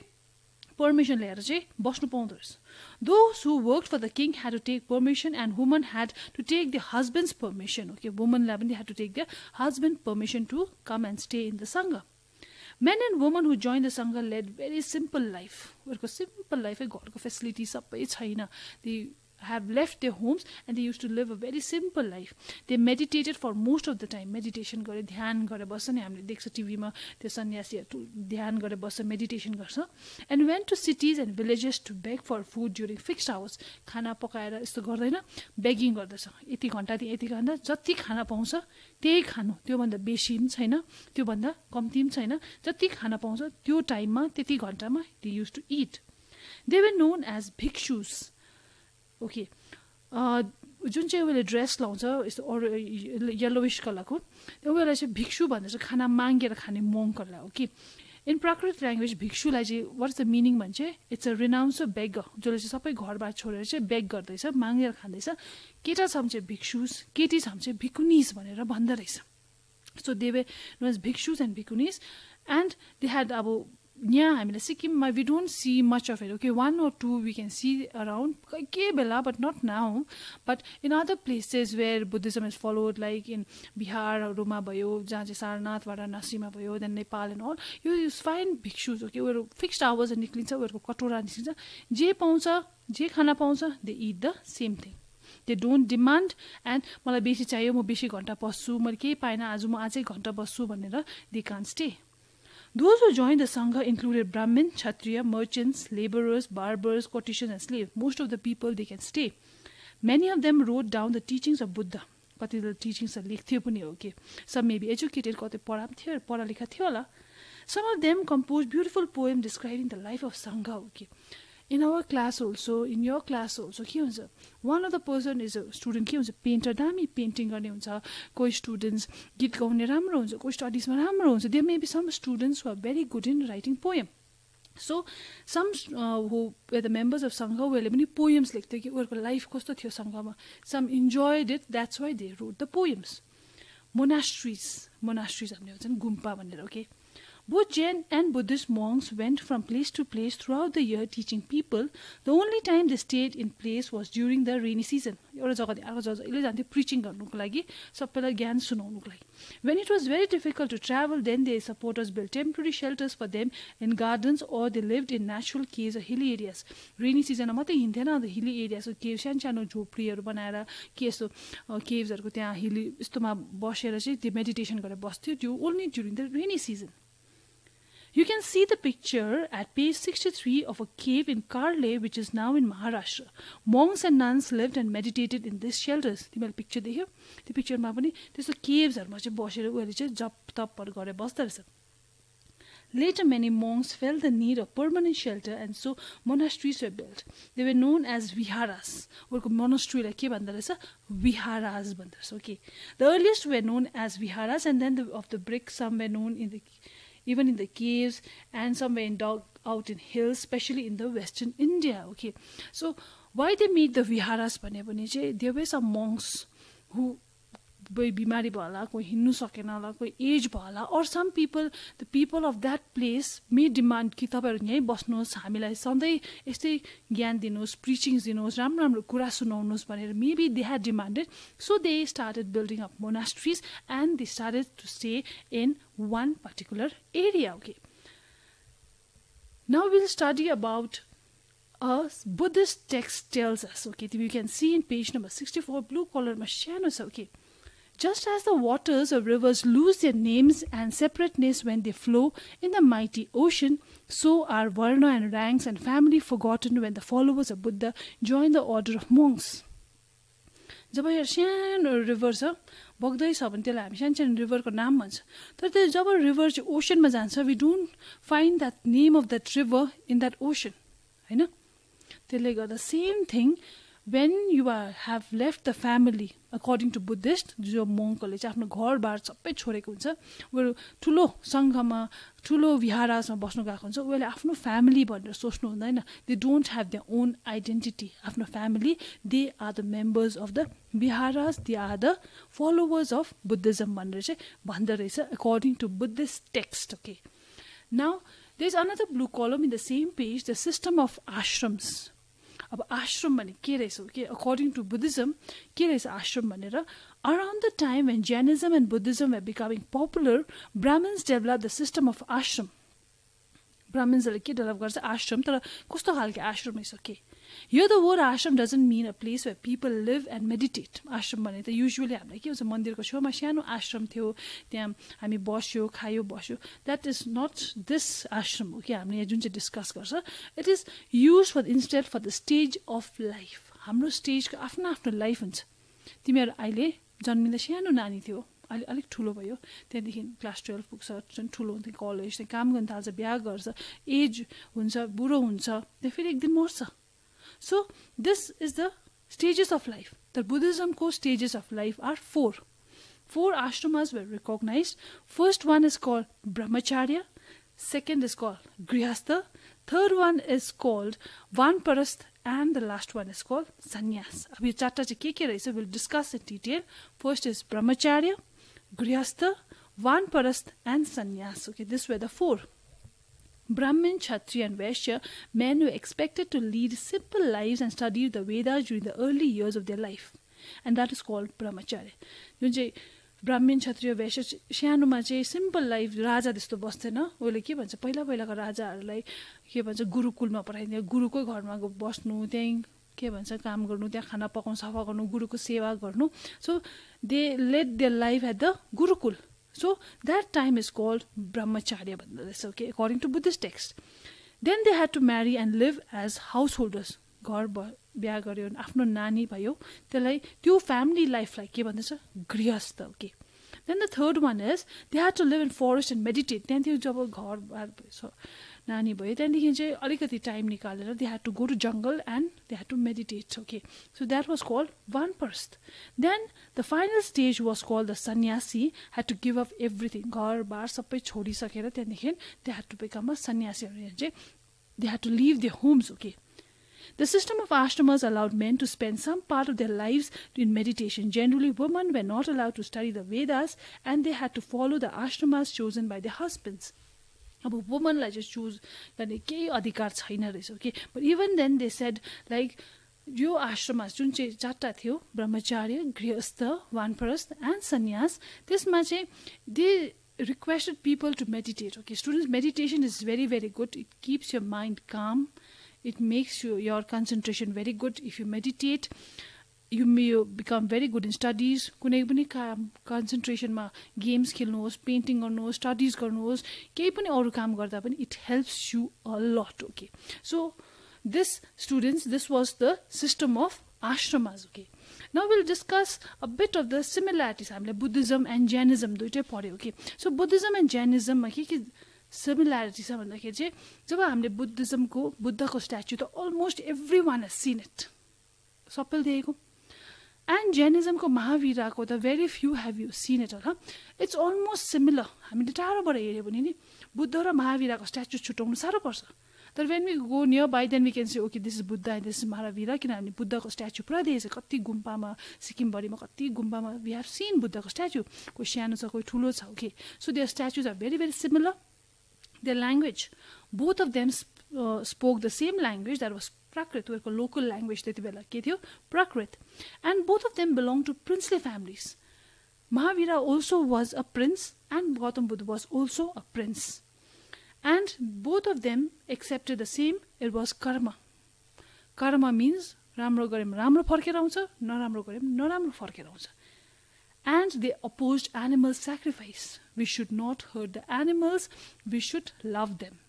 पर्मिसन ल्याएर चाहिँ बस्नु पाउँदो रहेछ Those who worked for the king had to take permission and women had to take their husband's permission. Okay, women had to take their husband permission to come and stay in the Sangha. Men and women who joined the Sangha led very simple life. उनीहरूको सिम्पल लाइफै घरको फेसिलिटी सबै छैन the have left their homes and they used to live a very simple life. They meditated for most of the time. Meditation गरे ध्यान गरेर बस्छ नि हामीले। देख्छ टिभीमा त्यो सन्यासीहरू ध्यान गरेर बस्छ मेडिटेसन गर्छ। And went to cities and villages to beg for food during fixed hours खाना पकाएर यस्तो गर्दैन। बेगिङ गर्दछ। यति घन्टादेखि यति घन्टा जति खाना पाउँछ त्यही खानु। त्योभन्दा बेसी पनि छैन। त्योभन्दा कम्ती पनि छैन। जति खाना पाउँछ त्यो टाइममा त्यति घन्टामा they use to eat they were known as bhikshus okay. जुन चाहिँ उसले ड्रेस लाउँछ यस्तो अरू यल्लोविस कलरको त्यो उयोलाई चाहिँ भिक्षु भन्दा चाहिँ खाना मागेर खाने मङ्कहरूलाई हो कि इन प्राकृत ल्याङ्ग्वेज भिक्षुलाई चाहिँ वाट द मिनिङ भन्छ? It's a renounce a beg जसले चाहिँ सबै घरबाट छोडेर चाहिँ बेग गर्दैछ मागेर खाँदैछ। केटा छ भने चाहिँ भिक्षुस केटी छ भने चाहिँ भिकुनिस भनेर भन्दो रहेछ। So they were known as bhikshus and bhikkhunis and they had अब यहाँ हामीलाई सिक्किममा we don't see much of it okay one or two we can see around के बेला but not now but in other places where Buddhism is followed like in बिहारहरूमा भयो जहाँ चाहिँ सारनाथ वाराणसीमा भयो देन नेपाल एन्ड अल यो युज फाइन भिक्सुज हो कि उनीहरू फिक्स्ड आवर्स निक्लिन्छ उनीहरूको कटोरा निस्किन्छ जे पाउँछ जे खाना पाउँछ they eat the same thing they don't demand and मलाई बेसी चाहियो म बेसी घन्टा बस्छु मैले केही पाएन आज म अझै घन्टा बस्छु भनेर they can't stay Those who joined the Sangha included Brahmin, Kshatriya, merchants, laborers, barbers, courtesans, and slaves. Most of the people they can stay. Many of them wrote down the teachings of Buddha. कति त टिचिङ्सहरू लेख्थ्यो पनि हो कि सब मेबी एजुकेटेड कतै पढा पनि थियो पढा लेखा थियो होला some of them compose beautiful poem describing the life of Sangha हो कि in our class also in your class also के हुन्छ one of the person is a student के हुन्छ पेन्टर दामी पेन्टिङ गर्ने हुन्छ कोही स्टुडेन्ट्स गीत गाउने राम्रो हुन्छ कोही स्टडिजमा राम्रो हुन्छ they may be some students are very good in writing poem so some हो द मेम्बर्स अफ सङ्घ उनीहरूले पनि पोएम्स लेख्थ्यो कि उनीहरूको लाइफ कस्तो थियो सङ्घमा some enjoyed it that's why they wrote the poems monasteries monasteries भन्ने हुन्छ नि गुम्पा भनेर okay? Both Jain and Buddhist monks went from place to place throughout the year teaching people. The only time they stayed in place was during the rainy season. एउटा जग्गादेखि अर्को जग्गा जान्थ्यो प्रिचिङ गर्नुको लागि सबैलाई ज्ञान सुनाउनुको लागि when it was very difficult to travel then the supporters built temporary shelters for them in gardens or they lived in natural caves hilly areas rainy सिजनमा मात्रै हिँड्थेन अन्त हिली एरियाजको केभ सानो सानो झोपडीहरू बनाएर के यस्तो केभ्सहरूको त्यहाँ हिली यस्तोमा बसेर चाहिँ त्यो मेडिटेसन गरेर बस्थ्यो त्यो only during the rainy season You can see the picture at page 63 of a cave in Karle, which is now in Maharashtra. Monks and nuns lived and meditated in these shelters. तिमीहरूले पिक्चर देख्यो त्यो पिक्चरमा पनि त्यस्तो केभ्सहरूमा चाहिँ बसेर उनीहरूले चाहिँ जप तपहरू गरेर बस्दो रहेछ Later, many monks felt the need of permanent shelter, and so monasteries were built. They were known as viharas. Or monastery like viharas. Okay. The earliest were known as viharas, and then the, of the brick, some were known in the even in the caves and somewhere in dog out in hills, especially in the western India. Okay, so why they made the viharas there were some monks who बिमारी भयो होला कोही हिँड्नु सकेन होला कोही एज भयो होला or some people the people of that place may demand कि तपाईँहरू यहीँ बस्नुहोस् हामीलाई सधैँ यस्तै ज्ञान दिनुहोस् प्रिचिङ्स दिनुहोस् राम्रो राम्रो कुरा सुनाउनुहोस् भनेर maybe they had demanded so they started building of monasteries and they started to stay in one particular area okay Now we'll study about a Buddhist text tells us. Okay, you can see in page number 64, blue color mashano. Okay, just as the waters of rivers lose their names and separateness when they flow in the mighty ocean, so are Varna and ranks and family forgotten when the followers of Buddha join the order of monks. जब यहाँ सानो रिभर छ बग्दैछ भने त्यसलाई हामी सानो सानो रिभरको नाम भन्छ तर त्यो जब रिभर चाहिँ ओसनमा जान्छ we don't find that name of that river in that ocean होइन त्यसले गर्दा same thing when you are have left the family according to Buddhist जो मङ्कहरूले चाहिँ आफ्नो घरबार सबै छोडेको हुन्छ उनीहरू ठुलो सङ्घमा ठुलो विहारासमा बस्नु गएको हुन्छ उनीहरूले आफ्नो फ्यामिली भनेर सोच्नु हुँदैन। They don't have the own identity आफ्नो family they are the members of the viharas they are the followers of Buddhism भनेर चाहिँ भन्दो रहेछ according to Buddhist text okay now there is another blue column in the same page the system of ashrams अब आश्रम भने के रहेछ? के अकर्डिङ टु बुद्धिज्म के रहेछ आश्रम भनेर? Around the time and Jainism and Buddhism have becoming popular Brahmans develop the system of ashram ब्राह्मन्सहरूले के डेभलप गर्छ? आश्रम। तर कस्तो खालको आश्रम रहेछ? के? यो the word ashram doesn't mean a place where people live and meditate आश्रम भने त युजली हामीलाई के हुन्छ मन्दिरको छेउमा सानो आश्रम थियो त्यहाँ हामी बस्यो खायो बस्यो that is not this ashram हो कि हामीले यहाँ जुन चाहिँ डिस्कस गर्छ it is use for instead for the stage of life हाम्रो स्टेजको आफ्नो आफ्नो लाइफ हुन्छ तिमीहरू अहिले जन्मिँदा सानो नानी थियो अहिले अलिक ठुलो भयो त्यहाँदेखि क्लास टुवेल्भ पुग्छ झन् ठुलो हुन्छ कलेज त्यहाँ काम गर्न थाल्छ बिहा गर्छ एज हुन्छ बुढो हुन्छ त्यहाँ फेरि एक दिन मर्छ So this is the stages of life. The Buddhism core stages of life are four. Four ashramas were recognized. First one is called Brahmacharya, second is called Grihastha, third one is called Vanparast, and the last one is called Sannyas. So we'll discuss in detail. First is Brahmacharya, Grihastha, Vanparast, and Sannyas. Okay, these were the four. Brahmin, Kshatriya, and Vaishya, men who expected to lead simple lives and study the Vedas during the early years of their life. And that is called Brahmacharya. जुन चाहिँ ब्राह्मण क्षत्रिय वैश्य सानोमा चाहिँ सिम्पल लाइफ राजा त्यस्तो बस्थेन उसले के भन्छ? पहिला पहिलाको राजाहरूलाई के भन्छ? गुरुकुलमा पठाइदियो। गुरुकै घरमा बस्नु त्यहीँ के भन्छ? काम गर्नु त्यहाँ खाना पकाउनु सफा गर्नु गुरुको सेवा गर्नु। So they led their life at the gurukul. So that time is called brahmacharya भन्दो रहेछ okay according to Buddhist text. Then they had to marry and live as householders. घर बिहा गर्यो आफ्नो नानी भयो त्यसलाई त्यो फ्यामिली लाइफलाई के भन्दछ गृहस्थ okay then the third one is they had to live in forest and meditate त्यहाँदेखि जब घर नानी भयो त्यहाँदेखि चाहिँ अलिकति टाइम निकालेर they had to go to jungle and they had to meditate okay so that was called one first then the final stage was called the sanyasi had to give up everything घरबार सबै छोडिसकेर त्यहाँदेखि they had to become a सन्यासीहरू चाहिँ they had to live the homes okay The system of ashramas allowed men to spend some part of their lives in meditation. Generally, women were not allowed to study the Vedas and they had to follow the ashramas chosen by their husbands. अब वुमनलाई चाहिँ चुज गर्ने केही अधिकार छैन रहेछ कि but even then they said like यो आश्रममा जुन चाहिँ चारवटा थियो ब्रह्मचार्य गृहस्थ वानप्रस्थ एन्ड सन्यास त्यसमा चाहिँ they requested people to meditate okay students meditation is very very good it keeps your mind calm it makes you, your concentration very good if you meditate you may become very good in studies कुनै पनि काम कन्सन्ट्रेसनमा गेम्स खेल्नुहोस् पेन्टिङ गर्नुहोस् स्टडिज गर्नुहोस् केही पनि अरू काम गर्दा पनि it helps you a lot okay so this students this was the system of ashramas okay now will discuss a bit of the similarities हामीले बुद्धिज्म एन्ड ज्यानिजम दुइटै पढ्यो ओके सो बुद्धिज्म एन्ड ज्यानिजममा के के सिमिल्यारिटी छ भन्दाखेरि चाहिँ जब हामीले बुद्धिज्मको बुद्धको स्ट्याचु त almost everyone has seen it सबैले देखेको? एन्ड जैनिजमको महावीराको त very few have you seen it होला इट्स अलमोस्ट सिमिलर हामीले टाढोबाट हेऱ्यो भने नि बुद्ध र महावीराको स्ट्याचु छुट्याउनु साह्रो पर्छ तर when we go nearby then we can see okay this is Buddha and this is Mahavira किनभने बुद्धको स्ट्याचु पुरा देखेको छ कति गुम्पामा सिक्किमभरिमा कति गुम्पामा वी हेभ सिन बुद्धको स्ट्याचु कोही सानो छ कोही ठुलो छ okay so their statues are very very similar their language both of them spoke the same language that was Prakrit, उनीहरूको लोकल ल्याङ्ग्वेज त्यति बेला के थियो Prakrit and both of them belong to princely families Mahavira also was a prince and Gautam Buddha was also a prince and both of them accepted the same it was karma karma means राम्रो गऱ्यौँ राम्रो फर्केर आउँछ नराम्रो गऱ्यौँ नराम्रो फर्केर आउँछ and they oppose animal sacrifice we should not hurt the animals we should love them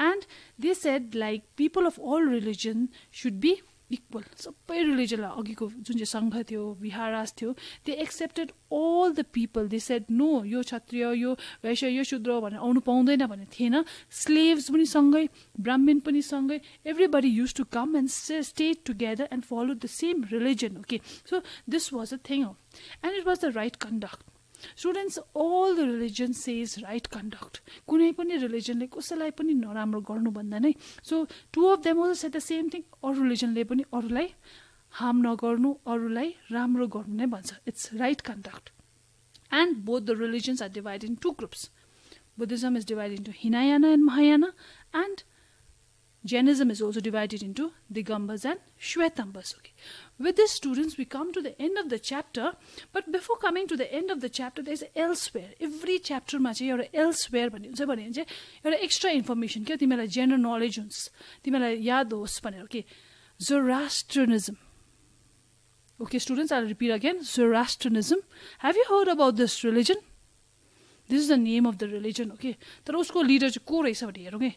and they said like people of all religion should be equal सबै रिलिजनलाई अघिको जुन चाहिँ सङ्घ थियो विहारास थियो they accepted all the people they said no यो क्षत्रिय यो वैश्य यो शूद्र भनेर आउनु पाउँदैन भन्ने थिएन। स्लेभ्स पनि सँगै ब्राह्मण पनि सँगै everybody use to come and stay together and follow the same religion okay so this was a thing and it was the right conduct students all the religion says right conduct कुनै पनि रिलिजनले कसैलाई पनि नराम्रो गर्नु भन्दा नै so two of them also set the same thing अरू रिलिजनले पनि अरूलाई हार्म नगर्नु अरूलाई राम्रो गर्नु नै भन्छ। It's right conduct and both the religions are divide in two groups Buddhism is divide into Hinayana and Mahayana and Jainism is also divided into Digambas and Shvetambas. Okay. With this, students, we come to the end of the chapter. But before coming to the end of the chapter, there's elsewhere. Every chapter ma चाहिँ एउटा elsewhere भन्ने हुन्छ भने चाहिँ एउटा एक्स्ट्रा इन्फर्मेसन क्या तिमीलाई जेनरल नलेज हुन्छ तिमीलाई याद होस् भनेर के Zoroastrianism. Okay, students, I'll repeat again. Zoroastrianism. Have you heard about this religion? This is the name of the religion, okay? तर उसको लिडर चाहिँ को रहेछ भने हेरौँ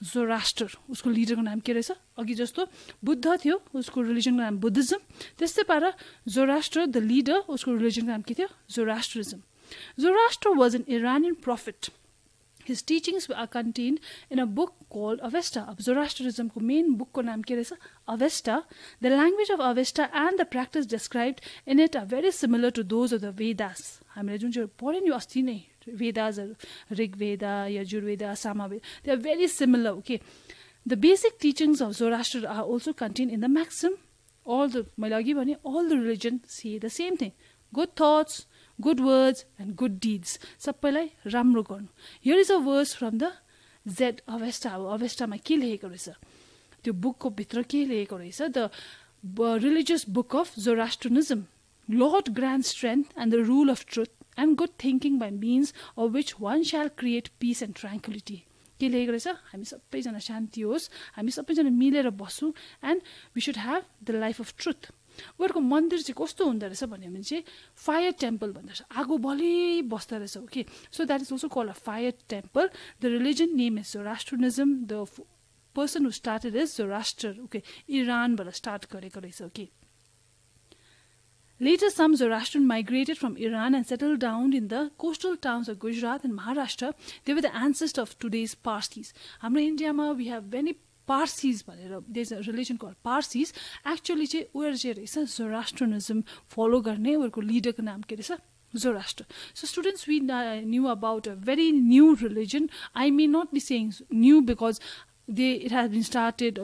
कि जोरास्टर उसको लिडरको नाम के रहेछ। अघि जस्तो बुद्ध थियो उसको रिलिजनको नाम बुद्धिज्म। त्यस्तै पारा जोरास्टर द लिडर उसको रिलिजनको नाम के थियो? Zoroastrianism Zoroaster was an Iranian prophet his teachings are contained in a book called Avesta अब जोरास्टरिजमको मेन बुकको नाम के रहेछ? Avesta the language of Avesta and the practice describe in it are very similar to those of the Vedas हामीले जुन चाहिँ पढ्यो नि अस्ति नै Vedas are Rig Veda, Yajurveda, Samaveda. They are very similar. Okay, the basic teachings of Zoroaster are also contained in the maxim. All the Malagi all the religion say the same thing: good thoughts, good words, and good deeds. सबैलाई राम्रो गर्नु here is a verse from the Zend Avesta अब अवेस्टामा के लेखेको रहेछ त्यो बुकको भित्र के लेखेको रहेछ the religious book of Zoroastrianism Lord grant strength and the rule of truth and good thinking by means of which one shall create peace and tranquility. के लेखेको रहेछ हामी सबैजना शान्ति होस्। हामी सबैजना मिलेर बसौँ and we should have the life of truth उनीहरूको मन्दिर चाहिँ कस्तो हुँदो रहेछ भन्यो भने चाहिँ फायर टेम्पल भन्दो रहेछ। आगो भलै बस्दो रहेछ okay so that is also call a fire temple the religion name is राष्ट्रनिजम the person who started is राष्ट्र ओके इरानबाट स्टार्ट गरेको रहेछ okay Later, some Zoroastrian migrated from Iran and settled down in the coastal towns of Gujarat and Maharashtra. They were the ancestors of today's Parsis. हाम्रो इन्डियामा वी हेभ मेनी पार्सिज भनेर देश a religion call Parsis actually चाहिँ उनीहरू चाहिँ रहेछ जोरास्ट्रनिजम फलो गर्ने उनीहरूको लिडरको नाम के रहेछ Zoroaster. So students, we uh, knew about a very new religion. I may not be saying new because they, it has been started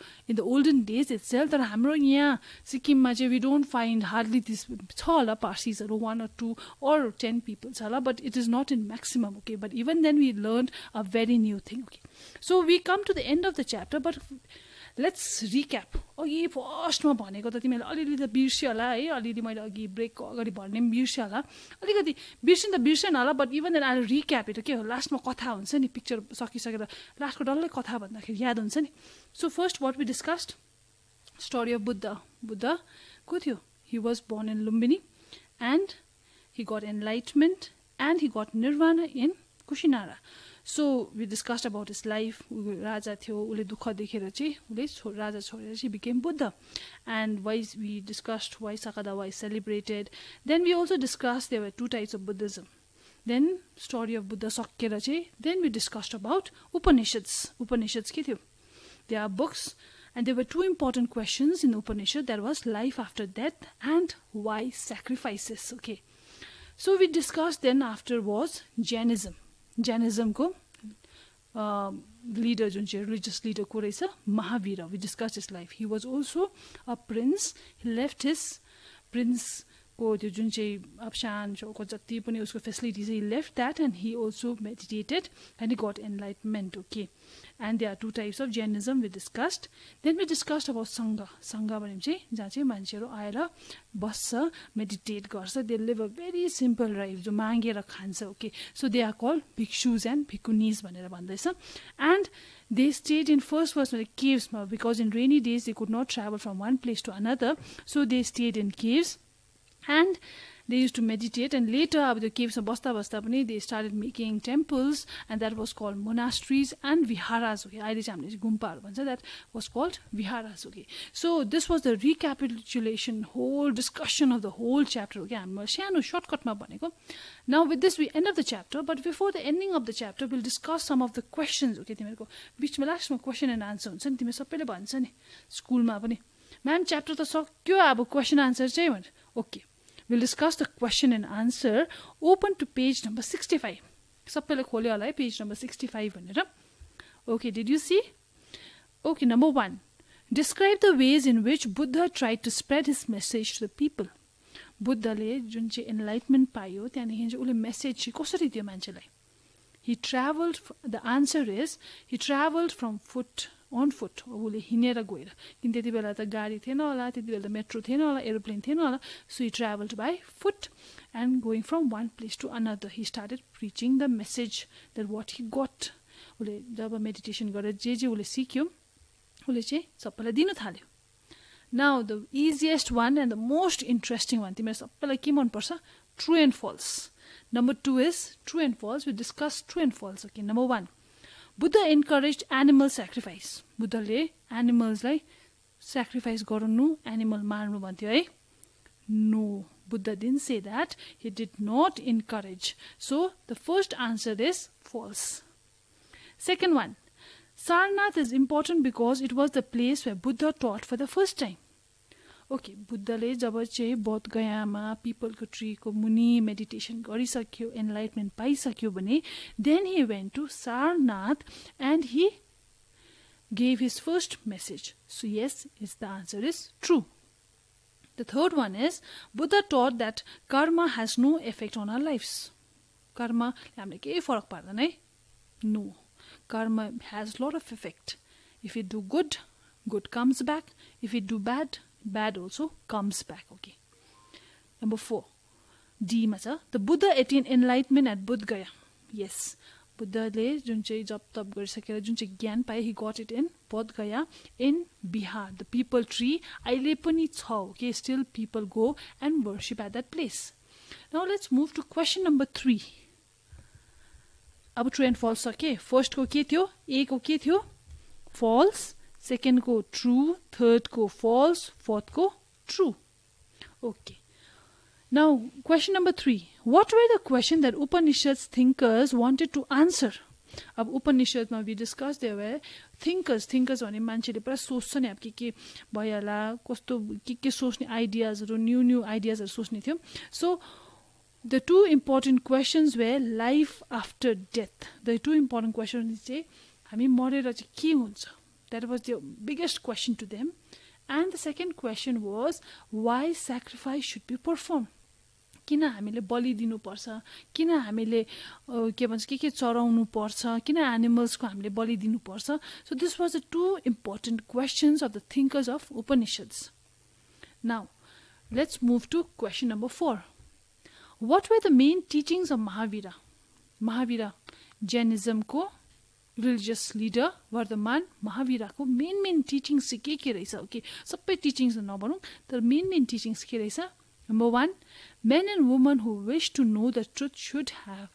uh, in the olden days its self तर हाम्रो यहाँ सिक्किममा चाहिँ we don't find hardly this छ होला पार्सिसहरू one or two or ten people छ होला but it is not in maximum okay but even then we learn a very new thing okay so we come to the end of the chapter but let's recap अघि फर्स्टमा भनेको त तिमीहरूले अलिअलि त बिर्स्यो होला है अलिअलि मैले अघि ब्रेकको अगाडि भन्ने पनि बिर्स्यो होला। अलिकति बिर्सिनु त बिर्सेन होला बट इभन देन अहिले रिक्याप त के हो लास्टमा कथा हुन्छ नि पिक्चर सकिसकेर लास्टको डल्लै कथा भन्दाखेरि याद हुन्छ नि। So first what we discussed story of Buddha Buddha को थियो? He was born in Lumbini and he got enlightenment and he got nirvana in Kushinara so we discussed about his life राजा थियो उसले दुःख देखेर चाहिँ उसले छो राजा छोडेर चाहिँ became Buddha and ways we discussed why Saka Dawa why celebrated then we also discuss there were two types of Buddhism then story of Buddha सकेर चाहिँ then we discussed about Upanishads Upanishads के थियो they are books And there were two important questions in the Upanishad. There was life after death and why sacrifices. Okay. So we discussed then after was Jainism. Jainismको लिडर जुन चाहिँ रिलिजियस लिडर को रहेछ Mahavir we discuss his life he was also a prince left his प्रिन्सको त्यो जुन चाहिँ अप्सान छेउको जति पनि उसको facilities he left that and he also meditated and got enlightenment okay and they are two types of Jainism we discussed then we discussed about sangha sangha भने चाहिँ जहाँ चाहिँ मान्छेहरू आएर बस्छ मेडिटेट गर्छ. They live a very simple life जो मागेर खान्छ okay so they are call bhikshus and bhikshunis भनेर भन्दैछ. And they stayed in first फर्स्टमा केभ्समा because in rainy days they could not travel from one place to another so they stayed in caves and they used to meditate and later अब त्यो केभ्समा बस्दा बस्दा पनि they started making temples and that was called monasteries and viharas हो कि अहिले चाहिँ हामीले गुम्पाहरू भन्छ द्याट वाज कल्ड विहाराज हो कि so this was the recapitulation whole discussion of the whole chapter हो कि हाम्रो सानो सर्टकटमा भनेको now with this we end of the chapter but before the ending of the chapter will discuss some of the questions हो कि तिमीहरूको बिचमा लास्टमा क्वेसन एन्ड आन्सर हुन्छ नि तिमी सबैले भन्छ नि स्कुलमा पनि म्याम च्याप्टर त सक्यो अब क्वेसन आन्सर चाहिँ भनेर okay we'll discuss the question and answer. Open to page number 65 सबैले खोल्यो होला है पेज नम्बर सिक्सटी फाइभ भनेर okay did you see okay number one describe the ways in which Buddha tried to spread his message to the people बुद्धले जुन चाहिँ इन्लाइटमेन्ट पायो त्यहाँदेखि चाहिँ उसले मेसेज चाहिँ कसरी दियो मान्छेलाई he travelled the answer is he travelled from foot on foot उसले हिँडेर गएर किन त्यति बेला त गाडी थिएन होला त्यति बेला त मेट्रो थिएन होला एरोप्लेन थिएन होला so he travelled by foot and going from one place to another he started preaching the message that what he got उसले जब मेडिटेसन गरेर जे जे उसले सिक्यो उसले चाहिँ सबैलाई दिनु थाल्यो now the easiest one and the most interesting one तिमीलाई सबैलाई के मनपर्छ true and false number two is true and false we discuss true and false okay number one Buddha encourage animal sacrifice बुद्धले एनिमल्सलाई सेक्रिफाइस गराउनु एनिमल मार्नु भन्थ्यो है no Buddha didn't say that he did not encourage so the first answer is false second one Sarnath is important because it was the place where Buddha taught for the first time okay बुद्धले जब चाहिँ बोधगयामा पिपलको ट्रीको मुनि मेडिटेसन गरिसक्यो एनलाइटमेन्ट पाइसक्यो भने then he went to Sarnath and he gave his first message. So, yes, is the answer is true. The third one is Buddha taught that karma has no effect on our lives. Karma, हामीले केही फरक पार्दैन है no karma has lot of effect if you do good good comes back if you do bad bad also comes back. Okay. Number four, D masa. The Buddha attained enlightenment at Bodh Gaya. Yes. बुद्धले जुन चाहिँ जप तप गरिसकेर जुन चाहिँ ज्ञान पाए he got it in Bodh Gaya in Bihar the peepal tree अहिले पनि छ okay still people go and worship at that place now let's move to question number three अब ट्रु एन्ड फल्स सके फर्स्टको के थियो ए को के थियो फल्स सेकेन्डको ट्रु थर्डको false फोर्थको true okay Now, question number three. What were the questions that Upanishads thinkers wanted to answer? अब उपनिषदमा we discuss they were thinkers thinkers भने मान्छेले पुरा सोच्छ नि अब के के भइहाल्ला कस्तो के के सोच्ने आइडियाजहरू न्यू न्यू आइडियाजहरू सोच्ने थियो. So the two important questions were life after death the two important question चाहिँ हामी मरेर चाहिँ के हुन्छ? That was the biggest question to them and the second question was why sacrifice should be perform किन हामीले बलि दिनुपर्छ? किन हामीले के भन्छ के के चराउनु पर्छ किन एनिमल्सको हामीले बलि दिनुपर्छ? So this was the two important questions of the thinkers of Upanishads now let's move to question number four what were the main teachings of Mahavira Mahavira जैनिजमको religious leader Vardhaman महावीराको मेन मेन टिचिङ्स चाहिँ के के रहेछ? ओके सबै टिचिङ्स नभनौँ तर मेन मेन टिचिङ्स के रहेछ? Number one men and women who wish to know the truth should have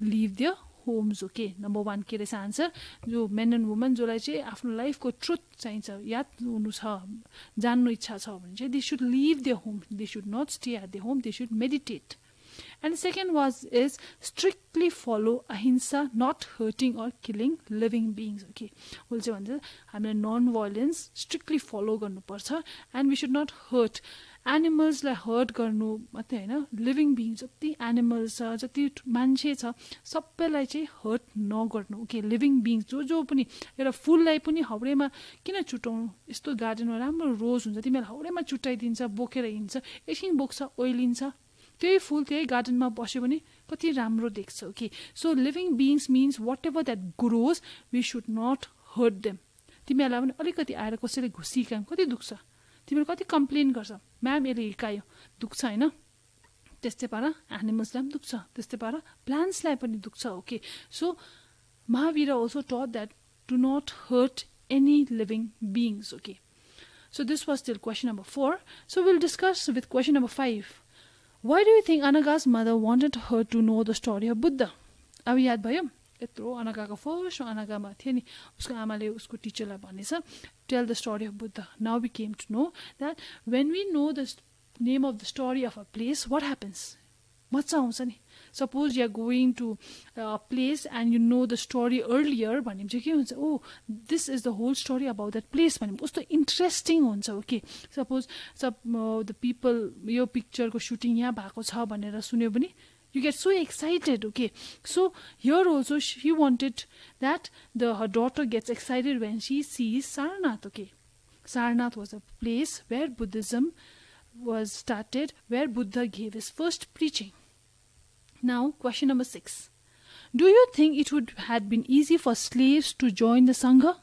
leave their homes हो के नम्बर वान के रहेछ आन्सर जो मेन एन्ड वुमन जसलाई चाहिँ आफ्नो लाइफको ट्रुथ चाहिन्छ याद हुनु छ जान्नु इच्छा छ भने चाहिँ they should leave the home they should not stay at the home they should meditate and second was is strictly follow ahimsa not hurting or killing living beings के उसले चाहिँ भन्छ हामीले नन भाइलेन्स स्ट्रिक्टली फलो गर्नुपर्छ and we should not hurt एनिमल्सलाई hurt गर्नु मात्रै होइन लिभिङ बिङ जति एनिमल्स छ जति मान्छे छ सबैलाई चाहिँ हर्ट नगर्नु ओके लिभिङ बिङ जो जो पनि एउटा फुललाई पनि हाउडेमा किन छुट्याउनु यस्तो गार्डनमा राम्रो रोज हुन्छ तिमीलाई हाउडेमा चुटाइदिन्छ बोकेर हिँड्छ एकछिन बोक्छ ओइलिन्छ त्यही फुल त्यही गार्डनमा बस्यो भने कति राम्रो देख्छ okay so living beings means whatever that grows we should not hurt them तिमीहरूलाई पनि अलिकति आएर कसैले घुसिकाम कति दुख्छ? तिमीहरू कति कम्प्लेन गर्छ? म्याम यसले हिर्कायो। दुख्छ होइन? त्यस्तै पारा एनिमल्सलाई पनि दुख्छ। त्यस्तै पारा प्लान्ट्सलाई पनि दुख्छ okay so Mahavir also taught that do not hurt any living beings okay so this was till question number four so will discuss with question number five why do you think Anagha's mother wanted her to know the story of Buddha अब याद भयो यत्रो अनगाको फर्स्ट अनगामा थियो नि उसको आमाले उसको टिचरलाई भनेछ tell the story of Buddha now we came to know that when we know the name of the story of a place what happens मजा आउँछ नि। suppose you are going to place and you know the story earlier भने चाहिँ के हुन्छ oh this is the whole story about that place भने कस्तो इन्ट्रेस्टिङ हुन्छ ओके सपोज सब द पिपल यो पिक्चरको सुटिङ यहाँ भएको छ भनेर सुन्यो भने you get so excited okay so here also she wanted that the her daughter gets excited when she sees sarnath okay sarnath was a place where buddhism was started where buddha gave his first preaching Now? Question number 6 do you think it would have been easy for slaves to join the sangha?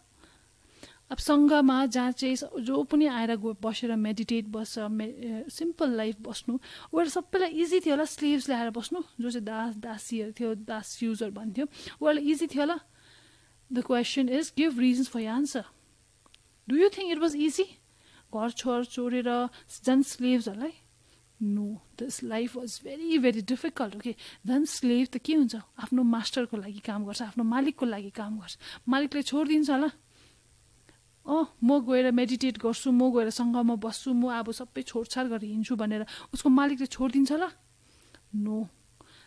अब सङ्घमा जहाँ चाहिँ जो पनि आएर गयो बसेर मेडिटेट बस्छ मे सिम्पल लाइफ बस्नु उनीहरू सबैलाई इजी थियो होला स्लिभ्स ल्याएर बस्नु जो चाहिँ दास दासीहरू थियो दास युजहरू भन्थ्यो। उनीहरूलाई इजी थियो होला? The question is give reasons for your answer do you think it was easy घर छोर चोरेर झन् स्लेभ्सहरूलाई no this life was very very difficult okay झन् स्लेभ त के हुन्छ? आफ्नो मास्टरको लागि काम गर्छ आफ्नो मालिकको लागि काम गर्छ। मालिकले छोडिदिन्छ होला। अँ म गएर मेडिटेट गर्छु म गएर सङ्घमा बस्छु म अब सबै छोडछाड गरेर हिँड्छु भनेर उसको मालिकले छोडिदिन्छ ल no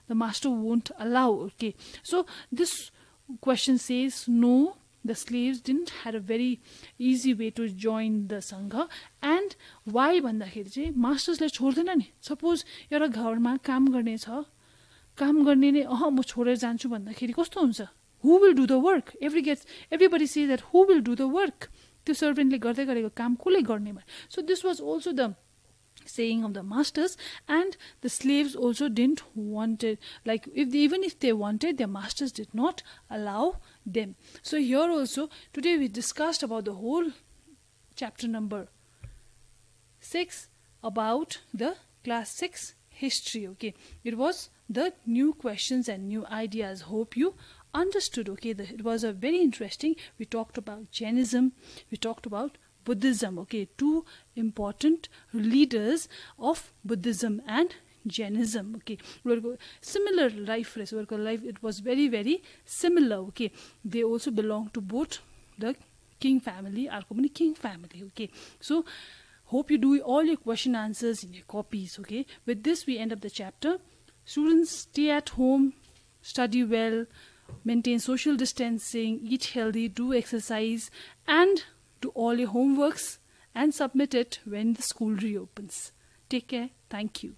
the master won't allow okay so this question says no the slaves didn't had a very easy way to join the sangha and why भन्दाखेरि चाहिँ मास्टर्सले छोड्दैन नि. सपोज एउटा घरमा काम गर्ने छ काम गर्ने नै अह म छोडेर जान्छु भन्दाखेरि कस्तो हुन्छ? Who will do the work every gets everybody see that who will do the work त्यो सर्भेन्टले गर्दै गरेको काम कसले गर्ने भयो? So this was also the saying of the masters. And the slaves also didn't wanted like if they, even if they wanted their masters did not them. So here also today we discussed about the whole chapter number 6 about the class 6 history okay? It was the new questions and new ideas. Hope you understood okay? The, it was a very interesting. We talked about jainism. We talked about buddhism okay? Two important leaders of buddhism and jainism okay similar life life it was very very similar okay they also belong to both the king family our king family okay so hope you do all your question answers in your copies okay with this we end up the chapter students stay at home study well maintain social distancing, eat healthy, do exercise, and do all your homeworks and submit it when the school reopens. Take care. Thank you.